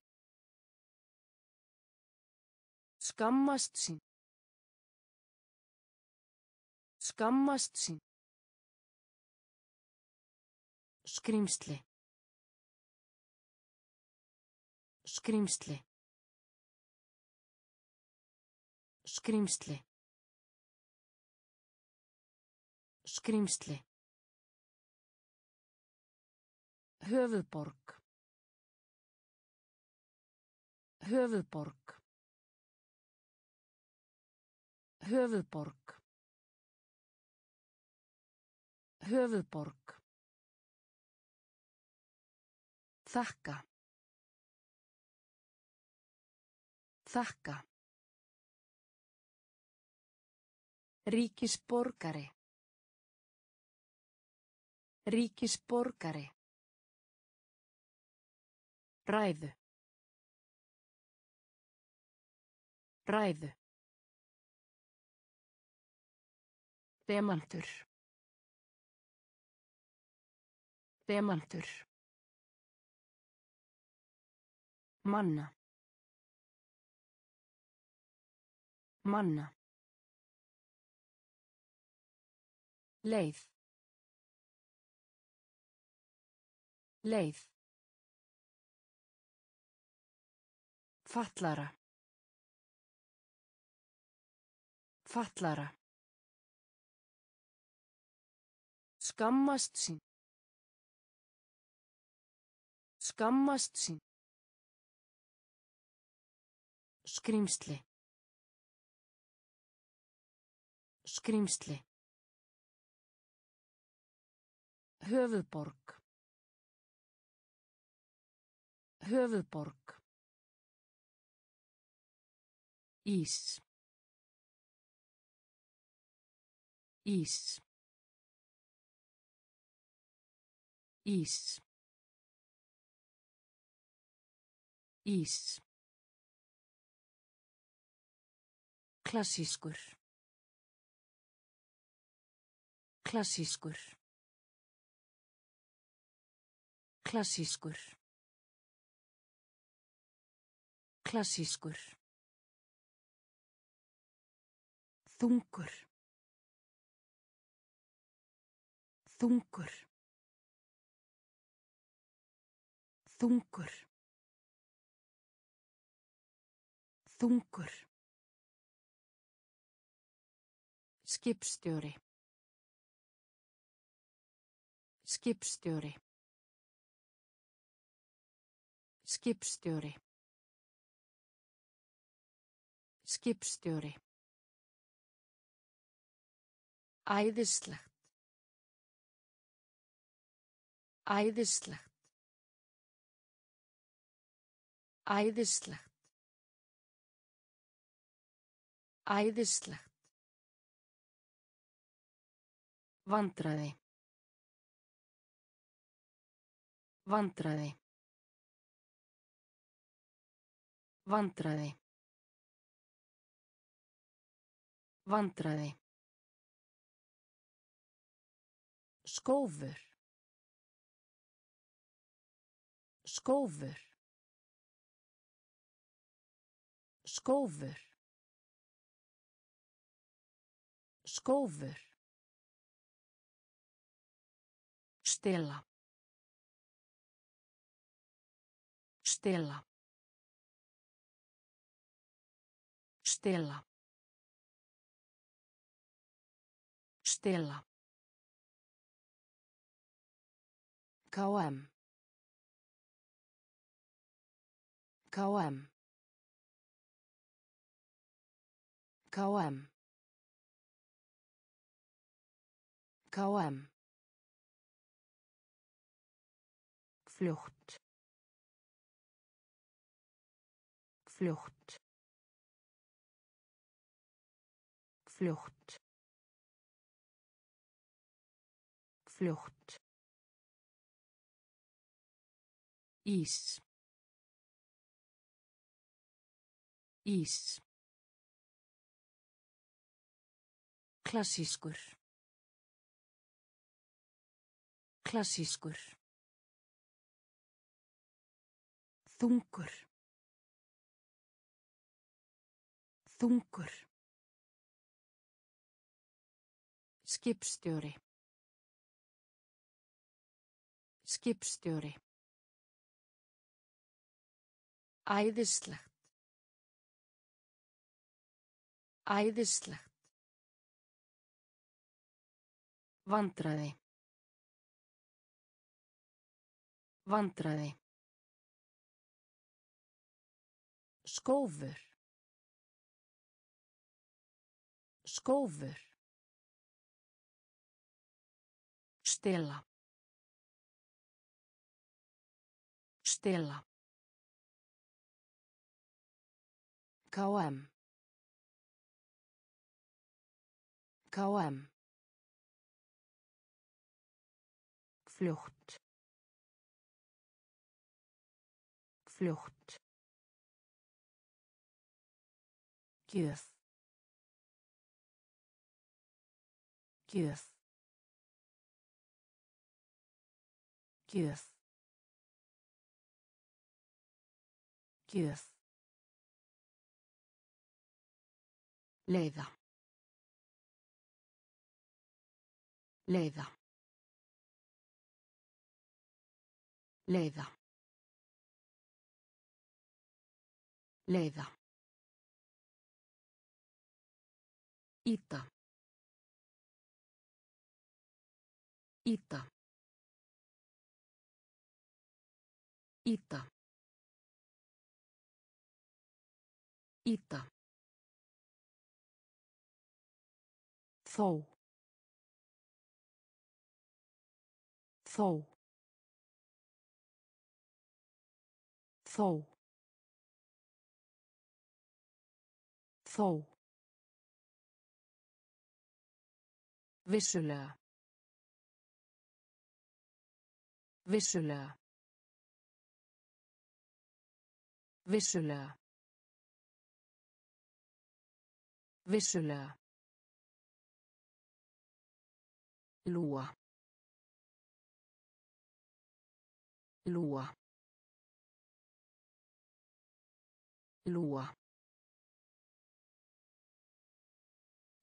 Skammast sín. Skammast sín. Skrimsli. Skrimsli. Skrimsli. Skrimsli. Höfuðborg. Höfuðborg. Höfuðborg. Höfuðborg. Þakka. Þakka. Ríkisborgari. Ríkisborgari. Ræðu. Ræðu. Demantur. Demantur. Manna. Manna. Leið. Leið. Fallara. Fallara. Skammast sín. Skammast sín. Skrimsli. Skrimsli. Höfuðborg. Höfuðborg. Ís. Ís. Ís. Ís. Klassískur. Klassískur. Klassískur. Klassískur. Þungur. Þungur. Þungur. Þungur. Skipstjóri. Skipstjóri. Skipstjóri. Skipstjóri. Æðislegt. Æðislegt. Æðislegt. Æðislegt. Vandræði. Vandræði. Vandræði. Vandræði. Skófur. Skófur. Skófur. Skófur. Stela. Stela. Stela. Stela. KM. KM. KM. KM. Fljótt. Fljótt. Fljótt. Fljótt. Ís. Ís. Klassískur. Klassískur. Þungur. Þungur. Skipstjóri. Skipstjóri. Æðislegt. Æðislegt. Vandræði. Vandræði. Skófur. Skófur. Stela. Stela. KM. KM. Fljótt. Fljótt. Gjöf. Gjöf. Gjöf. Gjöf. Leiða. Leiða. Leiða. Leiða. Íta. Íta. Íta. Íta. Þó. Þó. Þó. Þó. Vissulega. Vissulega. Vissulega. Vissulega. Lúa. Lúa. Lúa.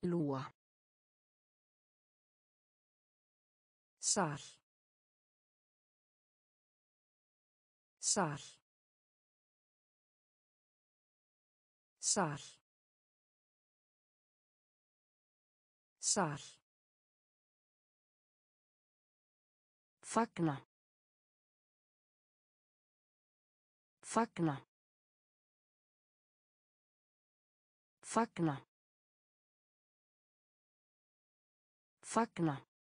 Lúa. Sal. Sal. Sal. Sal. Fagna. Fagna. Fagna. Fagna.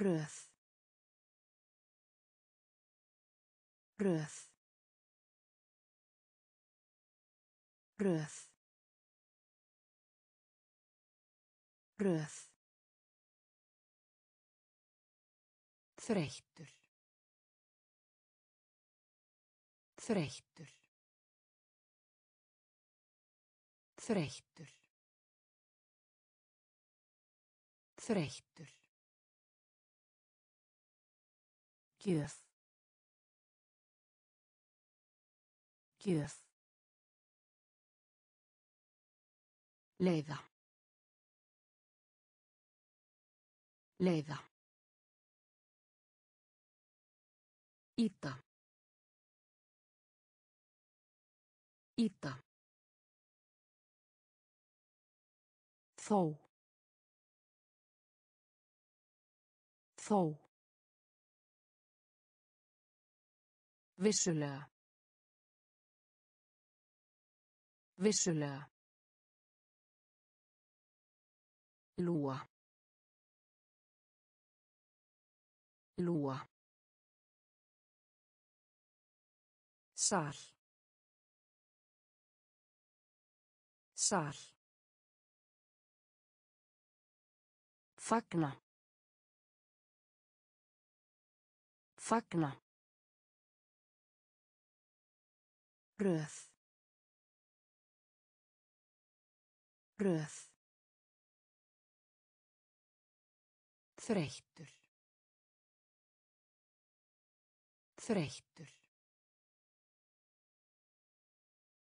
Röð. Röð. Röð. Röð. Þreyttur. Þreyttur. Þreyttur. Þreyttur. Gjöf. Gjöf. Leiða. Leiða. Íta. Íta. Þó. Þó. Vissulega. Vissulega. Lúa. Lúa. Sal. Sal. Fagna. Fagna. Röð. Röð. Þreyttur. Þreyttur.